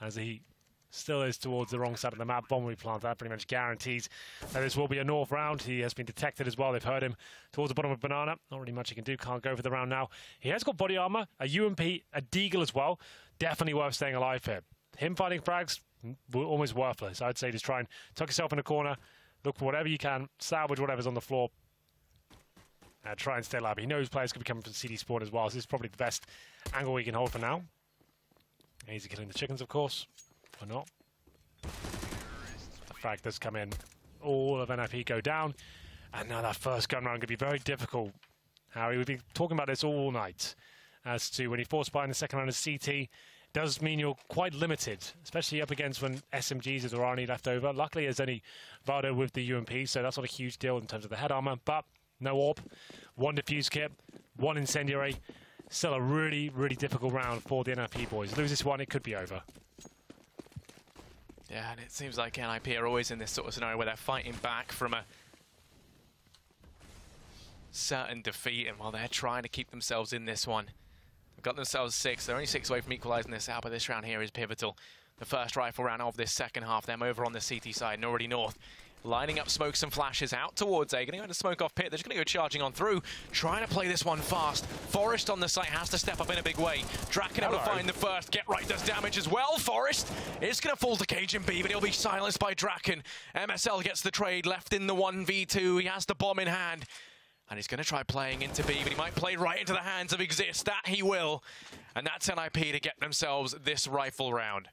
as he still is towards the wrong side of the map. Bomb replant that pretty much guarantees that this will be a North round. He has been detected as well. They've heard him towards the bottom of Banana. Not really much he can do. Can't go for the round now. He has got body armor, a UMP, a Deagle as well. Definitely worth staying alive here. Him fighting frags, mm, almost worthless. I'd say just try and tuck yourself in a corner, look for whatever you can, salvage whatever's on the floor, uh, try and stay alive. He knows players could be coming from CT Spawn as well, so this is probably the best angle we can hold for now. Easy killing the chickens, of course. Or not. The frag does come in. All of NIP go down. And now that first gun round could be very difficult. Harry, we've been talking about this all night as to when you force buy in the second round of CT, does mean you're quite limited, especially up against when SMGs is there are any left over. Luckily, there's only Valde with the UMP, so that's not a huge deal in terms of the head armor. But no AWP, one defuse kit, one incendiary. Still a really, really difficult round for the NIP boys. Lose this one, it could be over. Yeah, and it seems like NIP are always in this sort of scenario where they're fighting back from a certain defeat, and while they're trying to keep themselves in this one, they've got themselves six. They're only six away from equalising this out, but this round here is pivotal. The first rifle round of this second half, them over on the CT side, and already north. Lining up smokes and flashes out towards A. Going to smoke off pit. They're just going to go charging on through. Trying to play this one fast. Forest on the site has to step up in a big way. Draken able to find the first. Get right does damage as well. Forest is going to fall to Cajun B, but he'll be silenced by Draken. MSL gets the trade. Left in the 1v2. He has the bomb in hand. And he's going to try playing into B, but he might play right into the hands of Xizt. That he will. And that's NIP to get themselves this rifle round.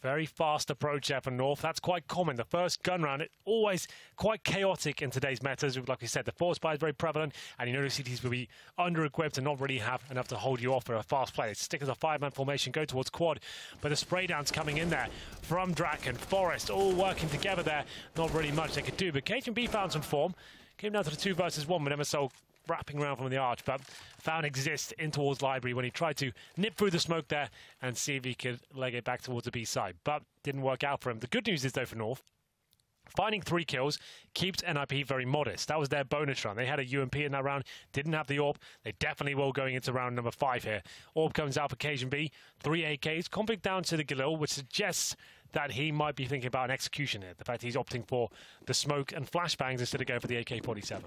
Very fast approach there from North. That's quite common. The first gun round, it always quite chaotic in today's metas. Like we said, the force buy is very prevalent, and you the CTs will be under-equipped and not really have enough to hold you off for a fast play. They stick as a five-man formation, go towards quad, but the spray down's coming in there from Draken, Forest, all working together there. Not really much they could do, but Cajun B found some form. Came down to the two versus one with MSL wrapping around from the arch, but found Xizt in towards Library when he tried to nip through the smoke there and see if he could leg it back towards the B side, but didn't work out for him. The good news is, though, for North, Finding three kills keeps NIP very modest. That was their bonus run. They had a UMP in that round, didn't have the AWP. They definitely will going into round number five here. AWP comes out for Cajun B, three AKs, Config down to the Galil, which suggests that he might be thinking about an execution here. The fact he's opting for the smoke and flashbangs instead of going for the AK-47.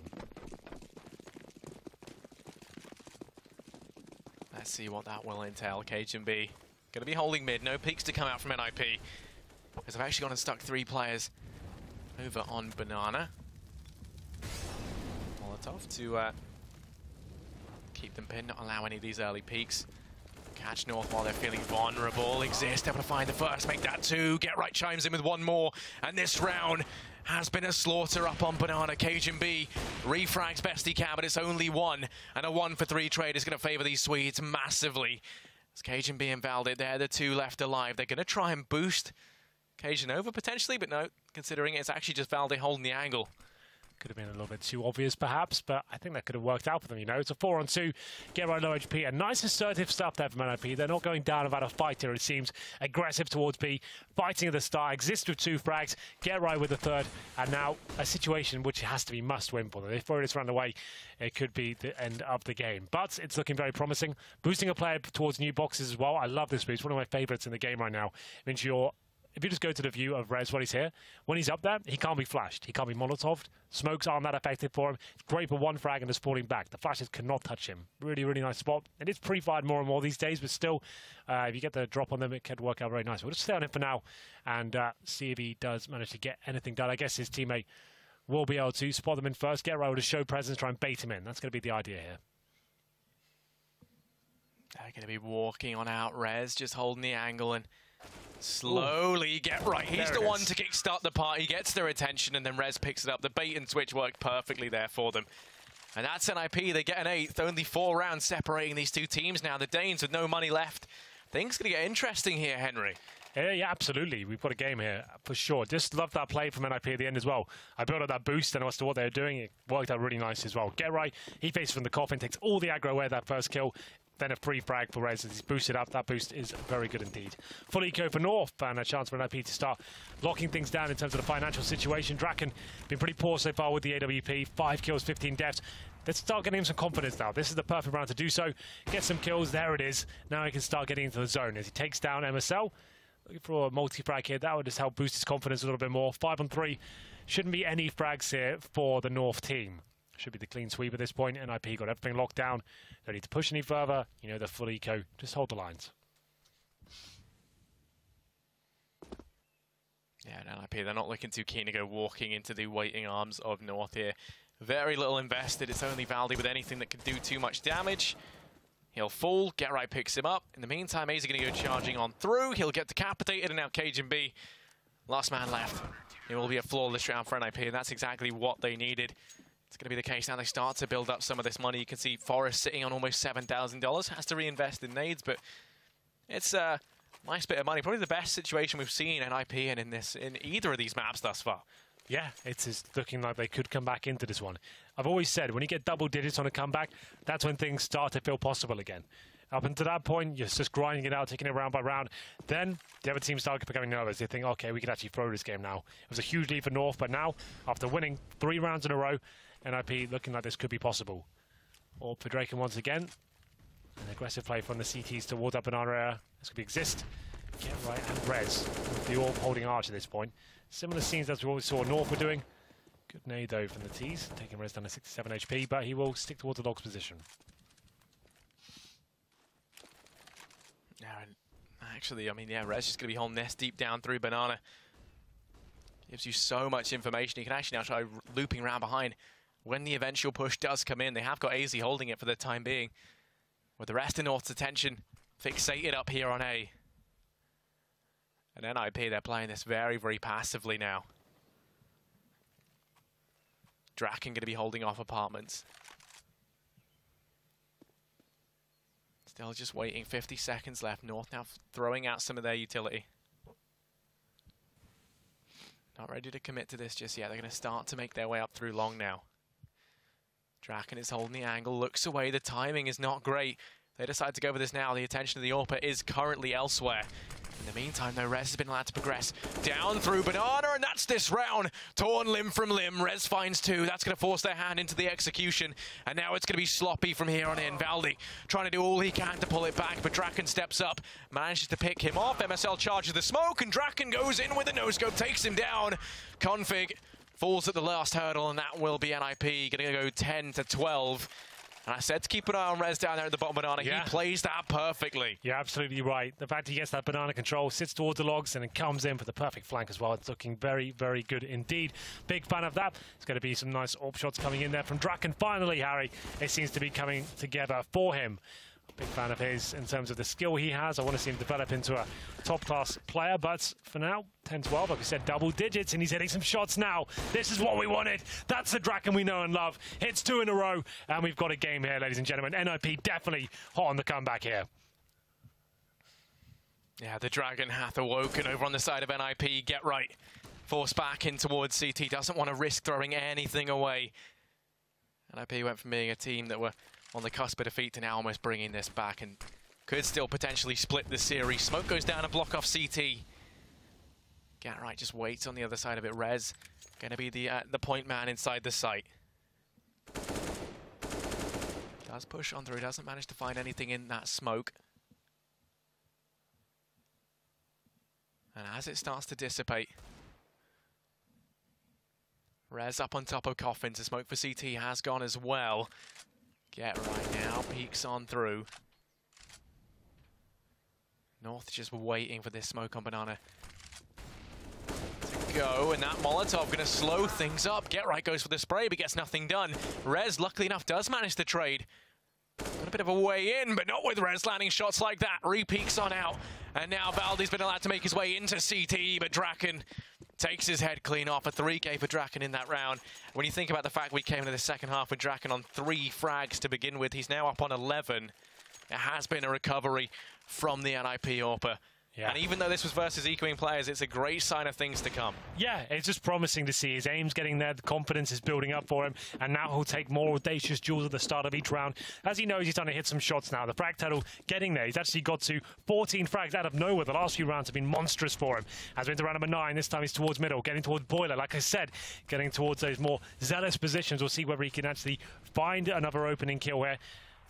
Let's see what that will entail. Cajun B going to be holding mid. No peaks to come out from NIP. Because I've actually gone and stuck three players over on Banana. Molotov to uh, keep them pinned, not allow any of these early peaks. Catch North while they're feeling vulnerable. Xizt, able to find the first, make that two. Get right chimes in with one more. And this round has been a slaughter up on Banana. cajunB refrags best he can, but it's only one. And a one for three trade is going to favour these Swedes massively. It's cajunB and Valde, they're the two left alive. They're going to try and boost Cajun over potentially, but no, considering it's actually just Valde holding the angle. Could have been a little bit too obvious, perhaps, but I think that could have worked out for them. You know, it's a four on two, get right low HP, and nice assertive stuff there from NIP. They're not going down without a fight here. It seems aggressive towards B, fighting at the start, Xizt with two frags, get right with the third, and now a situation which has to be must win for them. If Florida's run away, it could be the end of the game. But it's looking very promising. Boosting a player towards new boxes as well. I love this boost. One of my favorites in the game right now. It means you're if you just go to the view of Rez when he's here, when he's up there, he can't be flashed. He can't be molotoved. Smokes aren't that effective for him. It's great for one frag and just falling back. The flashes cannot touch him. Really, really nice spot. And it's pre-fired more and more these days, but still, uh, if you get the drop on them, it could work out very nice. We'll just stay on him for now and uh, see if he does manage to get anything done. I guess his teammate will be able to spot them in first, get right with a show presence, try and bait him in. That's going to be the idea here. They're going to be walking on out Rez, just holding the angle and Slowly get right. He's the one to kickstart the party, gets their attention, and then Rez picks it up. The bait and switch worked perfectly there for them. And that's NIP. They get an eighth. Only four rounds separating these two teams now. The Danes with no money left. Things going to get interesting here, Henry. Yeah, yeah, absolutely. We've got a game here for sure. Just love that play from NIP at the end as well. I built up that boost and as to what they were doing, it worked out really nice as well. Get right. He faces from the coffin, takes all the aggro away that first kill, then a free frag for Rez as he's boosted up. That boost is very good indeed. Full eco for North and a chance for NIP to start locking things down in terms of the financial situation. Draken been pretty poor so far with the AWP. Five kills, 15 deaths. Let's start getting him some confidence now. This is the perfect round to do so. Get some kills. There it is. Now he can start getting into the zone as he takes down MSL. Looking for a multi-frag here. That would just help boost his confidence a little bit more. Five on three. Shouldn't be any frags here for the North team. Should be the clean sweep at this point. NIP got everything locked down. Don't need to push any further. You know, the full eco. Just hold the lines. Yeah, and NIP, they're not looking too keen to go walking into the waiting arms of North here. Very little invested. It's only Valde with anything that can do too much damage. He'll fall. Get right picks him up. In the meantime, A's going to go charging on through. He'll get decapitated, and now Cajun B, last man left. It will be a flawless round for NIP, and that's exactly what they needed. It's going to be the case now. They start to build up some of this money. You can see Forest sitting on almost $7,000. Has to reinvest in nades, but it's a nice bit of money. Probably the best situation we've seen in, in, this, in either of these maps thus far. Yeah, it's looking like they could come back into this one. I've always said, when you get double digits on a comeback, that's when things start to feel possible again. Up until that point, you're just grinding it out, taking it round by round. Then the other team start becoming nervous. They think, okay, we can actually throw this game now. It was a huge lead for North, but now, after winning three rounds in a row, NIP looking like this could be possible. Or for Draken once again. An aggressive play from the CTs towards that banana area. This could be Xizt. Get right and Rez. The all holding arch at this point. Similar scenes as we always saw North were doing. Good nade though from the T's, taking Rez down to 67 HP, but he will stick towards the dog's position. Yeah, actually, I mean, yeah, Rez is going to be holding this deep down through Banana. Gives you so much information. You can actually now try looping around behind when the eventual push does come in. They have got aizy holding it for the time being. With the rest of North's attention fixated up here on A. And NIP, they're playing this very, very passively now. Draken going to be holding off apartments. Still just waiting, 50 seconds left. North now throwing out some of their utility. Not ready to commit to this just yet. They're going to start to make their way up through long now. Draken is holding the angle, looks away. The timing is not great. They decide to go for this now. The attention of the AWPer is currently elsewhere. In the meantime, though, Rez has been allowed to progress down through Banana, and that's this round. Torn limb from limb. Rez finds two. That's going to force their hand into the execution. And now it's going to be sloppy from here on in. Valde trying to do all he can to pull it back, but Draken steps up, manages to pick him off. MSL charges the smoke, and Draken goes in with a no-scope, takes him down. Config falls at the last hurdle, and that will be NIP. Going to go 10 to 12. And I said to keep an eye on Rez down there at the bottom banana. Yeah. He plays that perfectly. You're absolutely right. The fact he gets that banana control, sits towards the logs, and then comes in for the perfect flank as well. It's looking very, very good indeed. Big fan of that. It's going to be some nice AWP shots coming in there from Draken. Finally, Harry, it seems to be coming together for him. Big fan of his in terms of the skill he has. I want to see him develop into a top class player, but for now, 10 12, like we said, double digits, and he's hitting some shots now. This is what we wanted. That's the Draken we know and love. Hits two in a row, and we've got a game here, ladies and gentlemen. NIP definitely hot on the comeback here. Yeah, the Dragon hath awoken over on the side of NIP. Get right. Force back in towards CT. Doesn't want to risk throwing anything away. NIP went from being a team that were on the cusp of defeat to now almost bringing this back and could still potentially split the series. Smoke goes down and block off CT. Get right, just waits on the other side of it. Rez going to be the uh, the point man inside the site. Does push on through, doesn't manage to find anything in that smoke. And as it starts to dissipate, Rez up on top of Coffins. The smoke for CT has gone as well. Get right now, peeks on through. North just waiting for this smoke on Banana to go, and that Molotov going to slow things up. Get right goes for the spray, but gets nothing done. Rez, luckily enough, does manage to trade. Got a bit of a way in, but not with Rez landing shots like that. Repeaks on out. And now Valde's been allowed to make his way into CT, but Draken takes his head clean off. A 3K for Draken in that round. When you think about the fact we came into the second half with Draken on three frags to begin with, he's now up on 11. It has been a recovery from the NIP AWPer. Yeah. And even though this was versus equine players, it's a great sign of things to come. Yeah, it's just promising to see his aim's getting there, the confidence is building up for him, and now he'll take more audacious duels at the start of each round. As he knows, he's trying to hit some shots now. The frag total getting there. He's actually got to 14 frags out of nowhere. The last few rounds have been monstrous for him. As we're into round number nine, this time he's towards middle, getting towards Boiler. Like I said, getting towards those more zealous positions. We'll see whether he can actually find another opening kill here.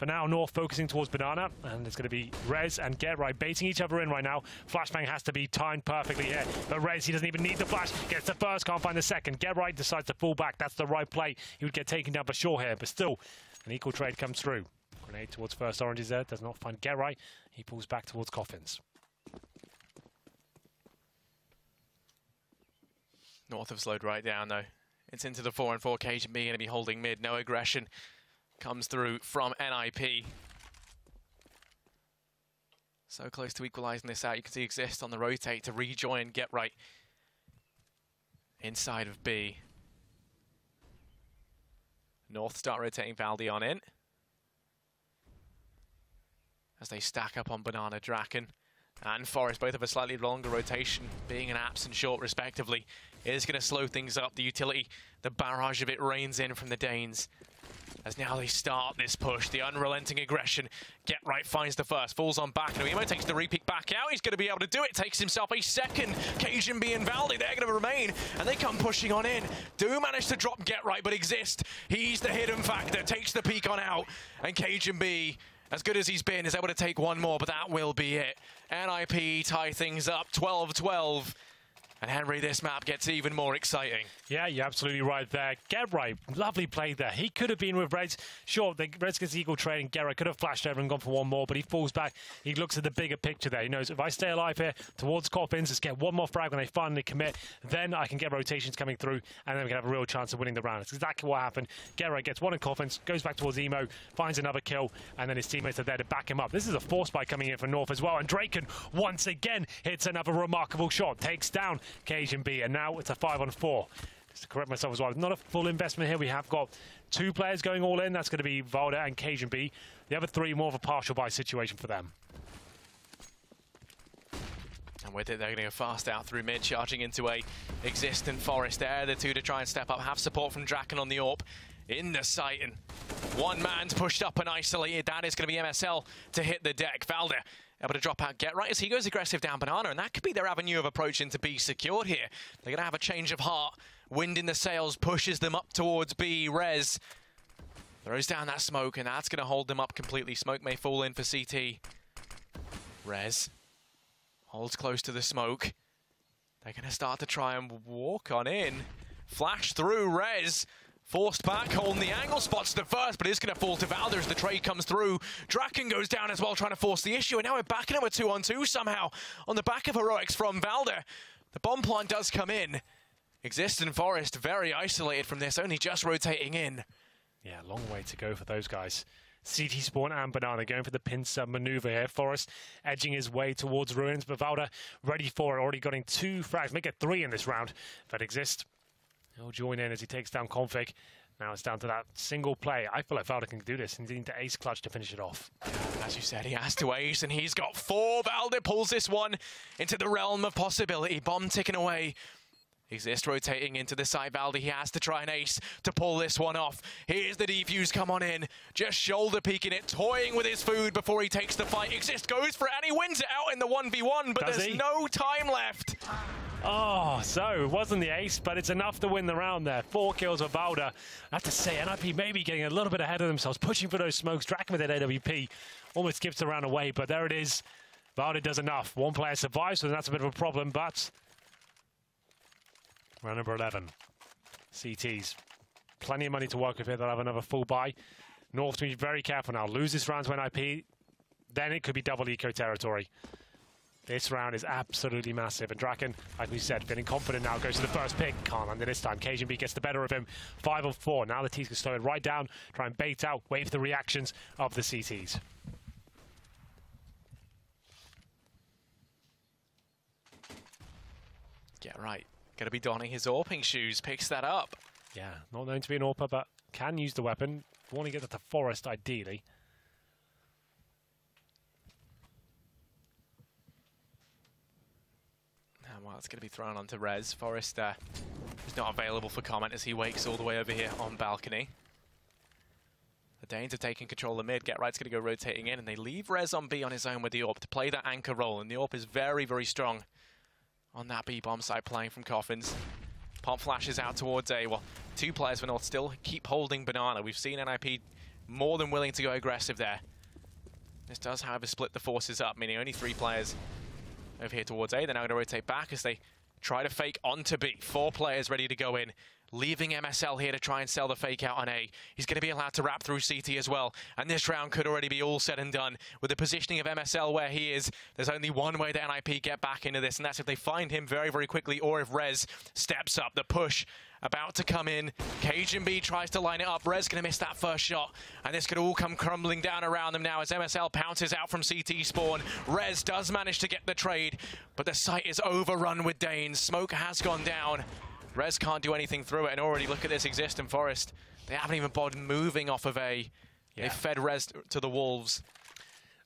For now, North focusing towards Banana, and it's going to be Rez and Get Right baiting each other in right now. Flashbang has to be timed perfectly here, but Rez, he doesn't even need the flash. Gets the first, can't find the second. Get Right decides to fall back. That's the right play. He would get taken down for sure here, but still, an equal trade comes through. Grenade towards first oranges there, does not find Get Right. He pulls back towards Coffins. North have slowed right down though. It's into the 4 and 4 cage and B going to be holding mid. No aggression comes through from NIP. So close to equalising this out. You can see Xizt on the rotate to rejoin Get Right inside of B. North start rotating Valde on in. As they stack up on Banana Draken and Forest, both of a slightly longer rotation, being an absent short respectively, is going to slow things up. The utility, the barrage of it rains in from the Danes. As now they start this push, the unrelenting aggression. Get right finds the first, falls on back. and Emo takes the repeat back out. He's going to be able to do it. Takes himself a second. Cajun B and Valde, they're going to remain, and they come pushing on in. Do manage to drop Get right, but Xizt. He's the hidden factor. Takes the peak on out, and Cajun B as good as he's been, is able to take one more, but that will be it. NIP tie things up 12-12. And Henry, this map gets even more exciting. Yeah, you're absolutely right there. Get right, lovely play there. He could have been with Rez. Sure, the Rez gets equal trade, and could have flashed over and gone for one more, but he falls back. He looks at the bigger picture there. He knows if I stay alive here towards Coffins, let's get one more frag when they finally commit, then I can get rotations coming through, and then we can have a real chance of winning the round. That's exactly what happened. Gerra gets one in Coffins, goes back towards Emo, finds another kill, and then his teammates are there to back him up. This is a force spike coming in from North as well, and Draken once again hits another remarkable shot, takes down Cajun B, and now it's a five on four. Just to correct myself as well, not a full investment here. We have got two players going all in. That's going to be Valde and Cajun B. The other three, more of a partial buy situation for them. And with it, they're going to go fast out through mid, charging into a existing forest there. The two to try and step up, have support from Draken on the AWP in the site. And one man's pushed up and isolated. That is going to be MSL to hit the deck. Valde able to drop out get right as he goes aggressive down banana and that could be their avenue of approach into B secured here. They're going to have a change of heart. Wind in the sails pushes them up towards B. Rez throws down that smoke and that's going to hold them up completely. Smoke may fall in for CT. Rez holds close to the smoke. They're going to start to try and walk on in. Flash through Rez. Forced back, holding the angle, spots the first, but it's going to fall to Valde as the trade comes through. Draken goes down as well, trying to force the issue, and now we're back in it with two on two somehow on the back of heroics from Valde. The bomb plant does come in. Xizt in Forest, very isolated from this, only just rotating in. Yeah, long way to go for those guys. CT Spawn and Banana going for the pincer maneuver here. Forest edging his way towards Ruins, but Valde ready for it. Already getting two frags, make it three in this round. That Xizt. He'll join in as he takes down Config. Now it's down to that single play. I feel like Valde can do this He needs to ace clutch to finish it off. As you said, he has to ace, and he's got four. Valde pulls this one into the realm of possibility. Bomb ticking away. Xizt rotating into the side. Valde, he has to try an ace to pull this one off. Here's the defuse, come on in. Just shoulder peeking it, toying with his food before he takes the fight. Xizt goes for it, and he wins it out in the 1v1, but Does there's he? no time left. Oh, so it wasn't the ace, but it's enough to win the round there. Four kills for Valde. I have to say, NIP maybe getting a little bit ahead of themselves, pushing for those smokes. Draken with that AWP almost gives the round away, but there it is. Valde does enough. One player survives, so that's a bit of a problem, but round number 11. CTs. Plenty of money to work with here. They'll have another full buy. North to be very careful now. Lose this round to NIP, then it could be double eco territory. This round is absolutely massive. And Draken, like we said, feeling confident now, goes to the first pick. Can't land it this time. Cajun B gets the better of him. Five of four. Now the T's can slow it right down, try and bait out, wait for the reactions of the CTs. Get right. Gonna be donning his AWPing shoes. Picks that up. Yeah, not known to be an AWPer, but can use the weapon. Want to get that to Forest, ideally. And well, it's going to be thrown onto Rez. Forrester uh, is not available for comment as he wakes all the way over here on balcony. The Danes are taking control of mid. Get Right's going to go rotating in, and they leave Rez on B on his own with the AWP to play that anchor role. And the AWP is very, very strong on that B bomb side playing from Coffins. Pop flashes out towards A. Well, two players for North still keep holding Banana. We've seen NIP more than willing to go aggressive there. This does, however, split the forces up, meaning only three players over here towards A. They're now going to rotate back as they try to fake onto B. Four players ready to go in. Leaving MSL here to try and sell the fake out on A. He's going to be allowed to wrap through CT as well. And this round could already be all said and done. With the positioning of MSL where he is, there's only one way that NIP get back into this, and that's if they find him very, very quickly, or if Rez steps up. The push about to come in. Cajun B tries to line it up. Rez going to miss that first shot. And this could all come crumbling down around them now as MSL pounces out from CT spawn. Rez does manage to get the trade, but the site is overrun with Danes. Smoke has gone down. Rez can't do anything through it, and already look at this existing forest. They haven't even bothered moving off of A. Yeah. They fed Rez to the wolves.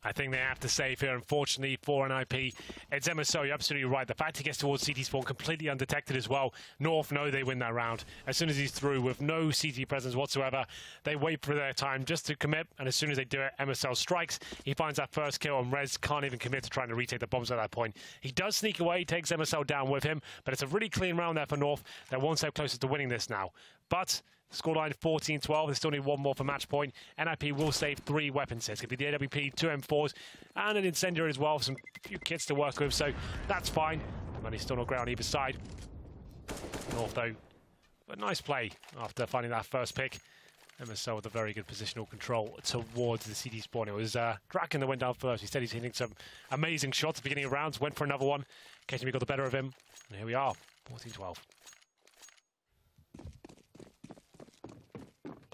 I think they have to save here, unfortunately, for NIP. It's MSO, you're absolutely right. The fact he gets towards CT spawn completely undetected as well. North know they win that round. As soon as he's through with no CT presence whatsoever, they wait for their time just to commit, and as soon as they do it, MSL strikes. He finds that first kill, and Rez can't even commit to trying to retake the bombs at that point. He does sneak away, takes MSL down with him, but it's a really clean round there for North. They're one step closer to winning this now. But Scoreline 14-12. They still need one more for match point. NIP will save three weapon sets. It could be the AWP, two M4s, and an incendiary as well. Some few kits to work with, so that's fine. Money's still not great on either side. North though, a nice play after finding that first pick. MSL with a very good positional control towards the CT spawn. It was uh, Draken that went down first. He said he's hitting some amazing shots at the beginning of rounds. Went for another one. KTB got the better of him. And here we are, 14-12.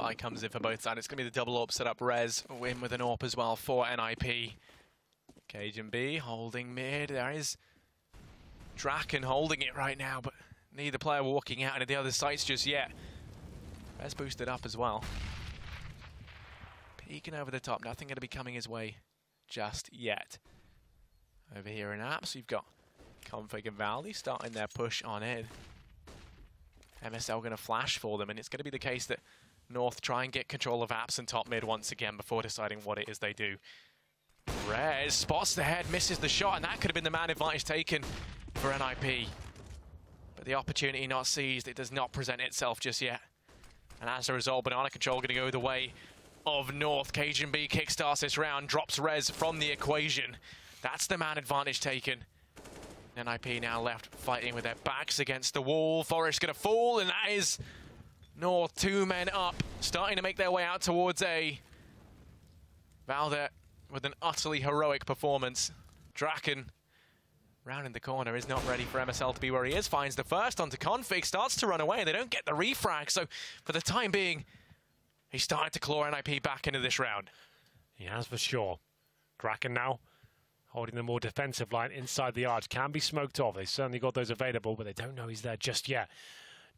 Buy comes in for both sides. It's going to be the double AWP set up. Rez win with an AWP as well for NIP. Cajun B holding mid. There is Draken holding it right now, but neither player walking out into the other sites just yet. Rez boosted up as well. Peeking over the top. Nothing going to be coming his way just yet. Over here in Apps, you've got Config and Valde starting their push on in. MSL going to flash for them, and it's going to be the case that North try and get control of apps and top mid once again before deciding what it is they do. Rez spots the head, misses the shot, and that could have been the man advantage taken for NIP. But the opportunity not seized, it does not present itself just yet. And as a result, Banana Control going to go the way of North. Cajunb kickstarts this round, drops Rez from the equation. That's the man advantage taken. NIP now left fighting with their backs against the wall. f0rest going to fall, and that is North, two men up, starting to make their way out towards A. Valde with an utterly heroic performance. Draken round in the corner is not ready for MSL to be where he is. Finds the first onto Config, starts to run away. And they don't get the refrag, so for the time being, he's starting to claw NIP back into this round. He has for sure. Draken now holding the more defensive line inside the arch. Can be smoked off. They certainly got those available, but they don't know he's there just yet.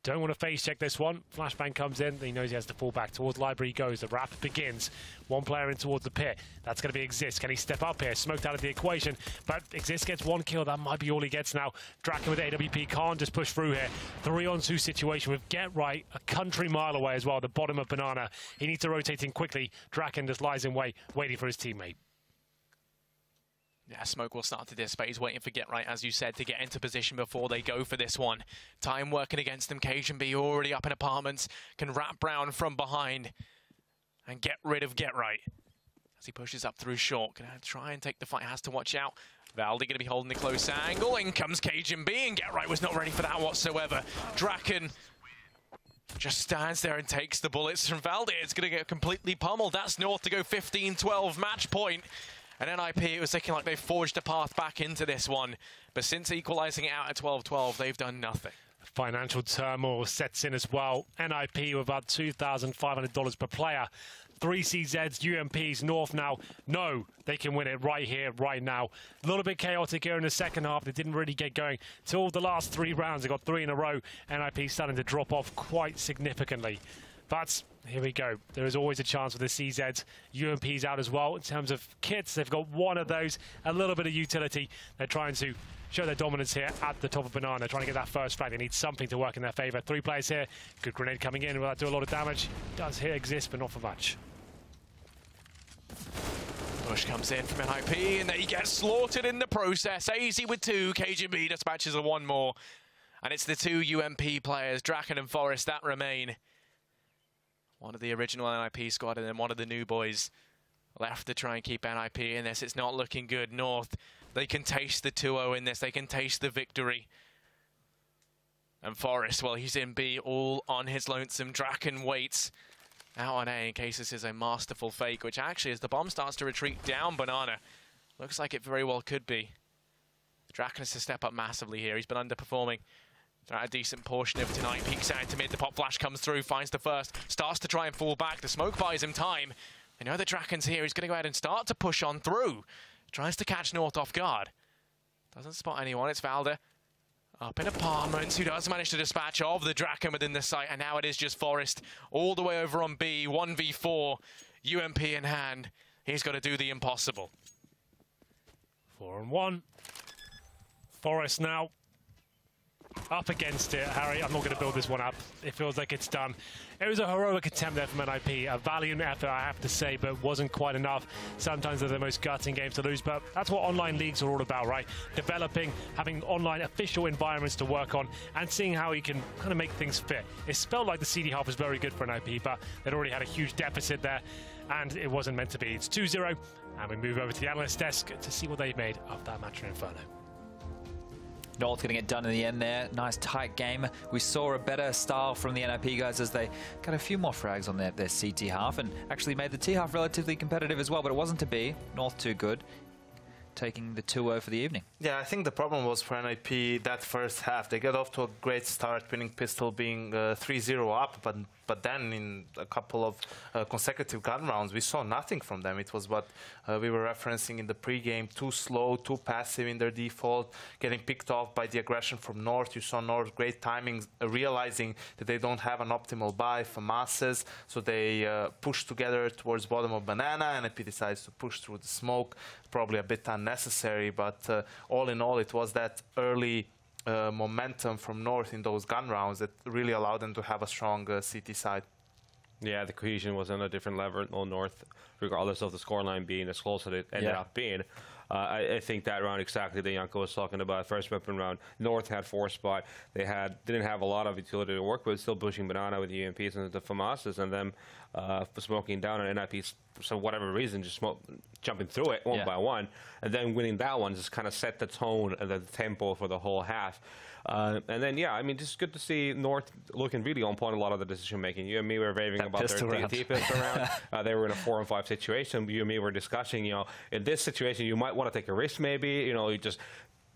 Don't want to face check this one. Flashbang comes in. He knows he has to fall back. Towards library he goes. The wrap begins. One player in towards the pit. That's going to be Xizt. Can he step up here? Smoked out of the equation. But Xizt gets one kill. That might be all he gets now. Draken with AWP can't just push through here. Three on two situation with Get Right a country mile away as well. The bottom of Banana. He needs to rotate in quickly. Draken just lies in wait, waiting for his teammate. Yeah, smoke will start to dissipate. He's waiting for Get Right, as you said, to get into position before they go for this one. Time working against them. Cajunb already up in apartments. Can wrap Brown from behind and get rid of Get Right. As he pushes up through short. Gonna try and take the fight. Has to watch out. Valde going to be holding the close angle. In comes Cajunb, and Get Right was not ready for that whatsoever. Draken just stands there and takes the bullets from Valde. It's going to get completely pummeled. That's North to go 15-12 match point. And NIP, it was looking like they forged a path back into this one. But since equalising it out at 12-12, they've done nothing. Financial turmoil sets in as well. NIP with about $2,500 per player. Three CZs, UMPs, North now. No, they can win it right here, right now. A little bit chaotic here in the second half. They didn't really get going till the last three rounds. They got three in a row. NIP starting to drop off quite significantly. But here we go. There is always a chance with the CZs. UMP's out as well. In terms of kits, they've got one of those, a little bit of utility. They're trying to show their dominance here at the top of Banana, trying to get that first flag. They need something to work in their favour. Three players here. Good grenade coming in. Will that do a lot of damage? Does here exist, but not for much. Bush comes in from NIP, and he gets slaughtered in the process. aizy with two, Cajunb dispatches of one more. And it's the two UMP players, Draken and f0rest, that remain. One of the original NIP squad and then one of the new boys left to try and keep NIP in this. It's not looking good. North, they can taste the 2-0 in this. They can taste the victory. And f0rest, well, he's in B, all on his lonesome. Draken waits out on A in case this is a masterful fake, which actually, as the bomb starts to retreat down Banana, looks like it very well could be. Draken has to step up massively here. He's been underperforming a decent portion of tonight. Peeks out into mid. The pop flash comes through, finds the first, starts to try and fall back. The smoke buys him time. They know the Draken's here. He's going to go ahead and start to push on through. Tries to catch North off guard. Doesn't spot anyone. It's Valde. Up in apartments, who does manage to dispatch of the Draken within the site, and now it is just f0rest all the way over on B, 1v4, UMP in hand. He's got to do the impossible. Four and one. f0rest now up against it, Harry. I'm not going to build this one up. It feels like it's done. It was a heroic attempt there from NIP, a valiant effort, I have to say, but wasn't quite enough. Sometimes they're the most gutting games to lose, but that's what online leagues are all about, right? Developing, having online official environments to work on, and seeing how you can kind of make things fit. It felt like the CT half was very good for NIP, but they'd already had a huge deficit there, and it wasn't meant to be. It's 2-0, and we move over to the analyst desk to see what they've made of that match in Inferno. North getting it done in the end there. Nice tight game. We saw a better style from the NIP guys as they got a few more frags on their, their CT half and actually made the T half relatively competitive as well, but it wasn't to be. North too good taking the 2-0 for the evening. Yeah, I think the problem was for NIP that first half. They got off to a great start, winning pistol being 3-0 uh, up, but but then in a couple of uh, consecutive gun rounds, we saw nothing from them. It was what uh, we were referencing in the pregame, too slow, too passive in their default, getting picked off by the aggression from North. You saw North great timing, uh, realizing that they don't have an optimal buy for masses, so they uh, push together towards bottom of Banana, and NIP decides to push through the smoke, probably a bit unnecessary, but uh, all in all, it was that early uh, momentum from North in those gun rounds that really allowed them to have a strong uh, CT side. Yeah, the cohesion was on a different level on North, regardless of the scoreline being as close as it ended yeah. up being. Uh, I, I, think that round exactly that Janko was talking about, first weapon round. North had four spot. They had didn't have a lot of utility to work with, still pushing banana with the UMPs and the FAMASes, and them uh, smoking down on NIPs for whatever reason, just smoke, jumping through it one Yeah. by one, and then winning that one just kind of set the tone and the tempo for the whole half. Uh, and then, yeah, I mean, just good to see North looking really on point a lot of the decision making. You and me were raving That about their pistol round. TNT pistol round. Uh, they were in a four and five situation. You and me were discussing, you know, in this situation, you might want to take a risk, maybe. You know, you just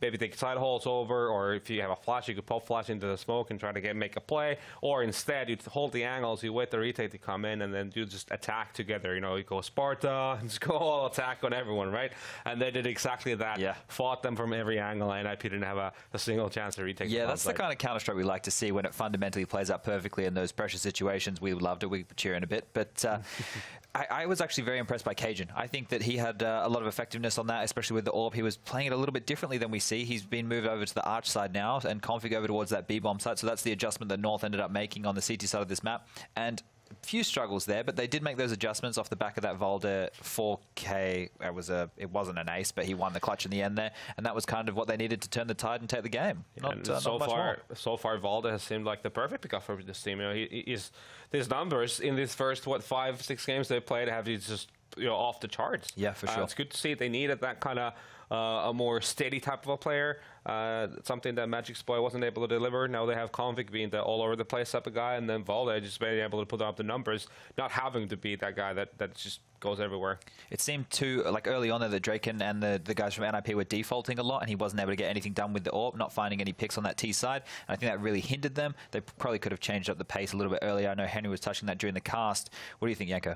maybe take side holes over, or if you have a flash, you could pop flash into the smoke and try to get make a play. Or instead, you hold the angles, you wait the retake to come in, and then you just attack together. You know, you go Sparta, just go all attack on everyone, right? And they did exactly that. Yeah. Fought them from every angle, and NIP didn't have a, a single chance to retake. Yeah, the that's the kind of Counter Strike we like to see when it fundamentally plays out perfectly in those pressure situations. We loved it. We cheer in a bit, but uh, I, I was actually very impressed by Cajun. I think that he had uh, a lot of effectiveness on that, especially with the orb. He was playing it a little bit differently than we see. He's been moved over to the arch side now and config over towards that B bomb side. So that's the adjustment that North ended up making on the CT side of this map. And a few struggles there, but they did make those adjustments off the back of that Valde 4K. It was a, it wasn't an ace, but he won the clutch in the end there, and that was kind of what they needed to turn the tide and take the game. Not, uh, so far, more. so far, Valde has seemed like the perfect pickup for this team. You know, he, he is his numbers in these first what five, six games they played have these just you know off the charts. Yeah, for Uh, sure. it's good to see they needed that kind of uh, a more steady type of a player. Uh, something that Magic Spoil wasn't able to deliver. Now they have Config being the all over the place type of guy, and then Valde just being able to put up the numbers, not having to be that guy that, that just goes everywhere. It seemed too like early on there that Draken and the, the guys from NIP were defaulting a lot, and he wasn't able to get anything done with the AWP, not finding any picks on that T side. And I think that really hindered them. They probably could have changed up the pace a little bit earlier. I know Henry was touching that during the cast. What do you think, Janko?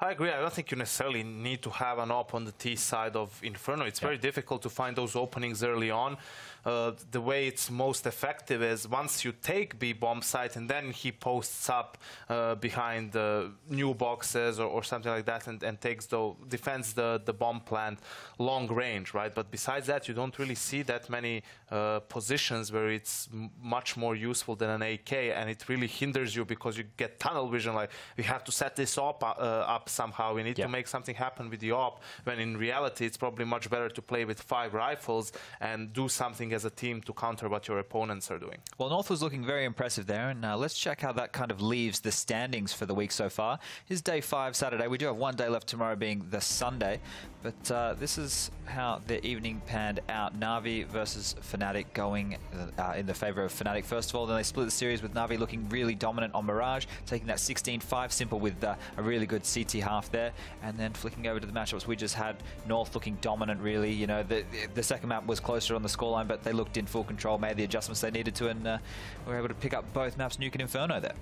I agree. I don't think you necessarily need to have an op on the T side of Inferno. It's very difficult to find those openings early on. Uh, the way it's most effective is once you take B bomb site and then he posts up uh, behind the new boxes or, or something like that and, and takes the defends the, the bomb plant long range, right? But besides that, you don't really see that many uh, positions where it's m- much more useful than an AK, and it really hinders you because you get tunnel vision. Like we have to set this op uh, up somehow. We need Yeah. to make something happen with the op. When in reality, it's probably much better to play with five rifles and do something as a team to counter what your opponents are doing. Well, North was looking very impressive there, and uh, let's check how that kind of leaves the standings for the week so far. It's day five, Saturday. We do have one day left tomorrow, being the Sunday, but uh, this is how the evening panned out. Navi versus Fnatic going uh, in the favor of Fnatic first of all. Then they split the series with Navi looking really dominant on Mirage, taking that 16-5 simple with uh, a really good CT half there, and then flicking over to the matchups we just had. North looking dominant, really. You know, the the second map was closer on the scoreline, but they looked in full control, made the adjustments they needed to, and uh, were able to pick up both maps, Nuke and Inferno there.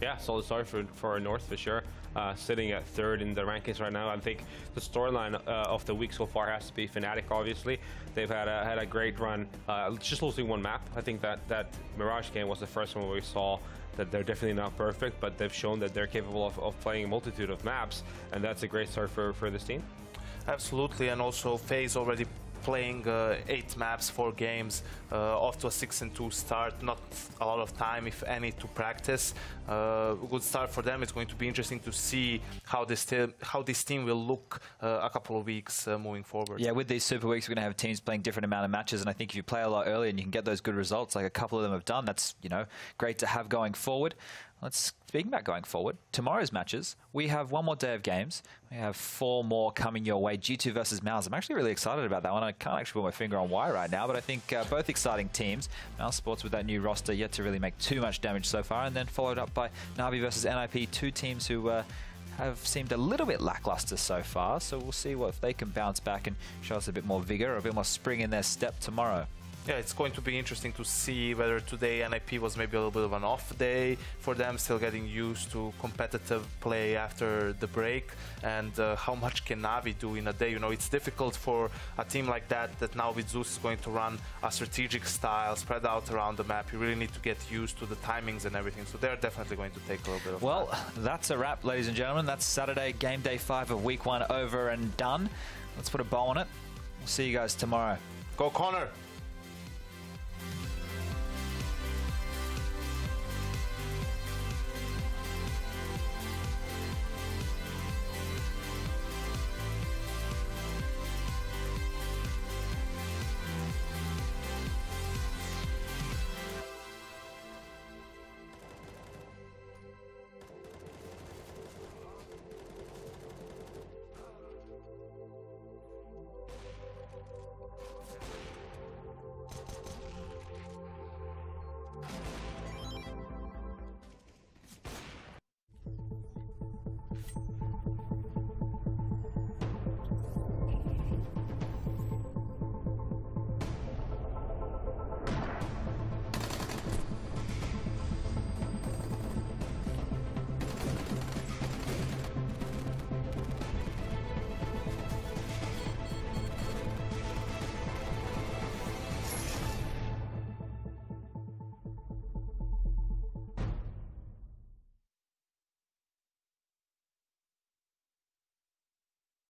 Yeah, solid start for, for North for sure. Uh, sitting at third in the rankings right now. I think the storyline uh, of the week so far has to be Fnatic. Obviously, they've had a, had a great run. Uh, just losing one map. I think that that Mirage game was the first one where we saw that they're definitely not perfect, but they've shown that they're capable of, of playing a multitude of maps, and that's a great start for, for this team. Absolutely, and also FaZe already playing uh, eight maps, four games, uh, off to a six and two start. Not a lot of time, if any, to practice. Uh, good start for them. It's going to be interesting to see how this te- how this team will look uh, a couple of weeks moving forward. Yeah, with these Super Weeks, we're going to have teams playing different amount of matches, and I think if you play a lot earlier and you can get those good results, like a couple of them have done, that's you know great to have going forward. Let's speaking about going forward. Tomorrow's matches, we have one more day of games. We have four more coming your way. G2 versus Mouse. I'm actually really excited about that one. I can't actually put my finger on why right now, but I think uh, both exciting teams. mousesports with that new roster yet to really make too much damage so far, and then followed up by Navi versus NIP, two teams who. Uh, have seemed a little bit lackluster so far, so we'll see what if they can bounce back and show us a bit more vigor, or a bit more spring in their step tomorrow. Yeah, it's going to be interesting to see whether today NIP was maybe a little bit of an off day for them, still getting used to competitive play after the break, and uh, how much can Navi do in a day. You know, it's difficult for a team like that, that now with Zeus is going to run a strategic style, spread out around the map. You really need to get used to the timings and everything, so they're definitely going to take a little bit of Well, time. that's a wrap, ladies and gentlemen. That's Saturday, game day five of week one over and done. Let's put a bow on it. We'll see you guys tomorrow. Go Connor!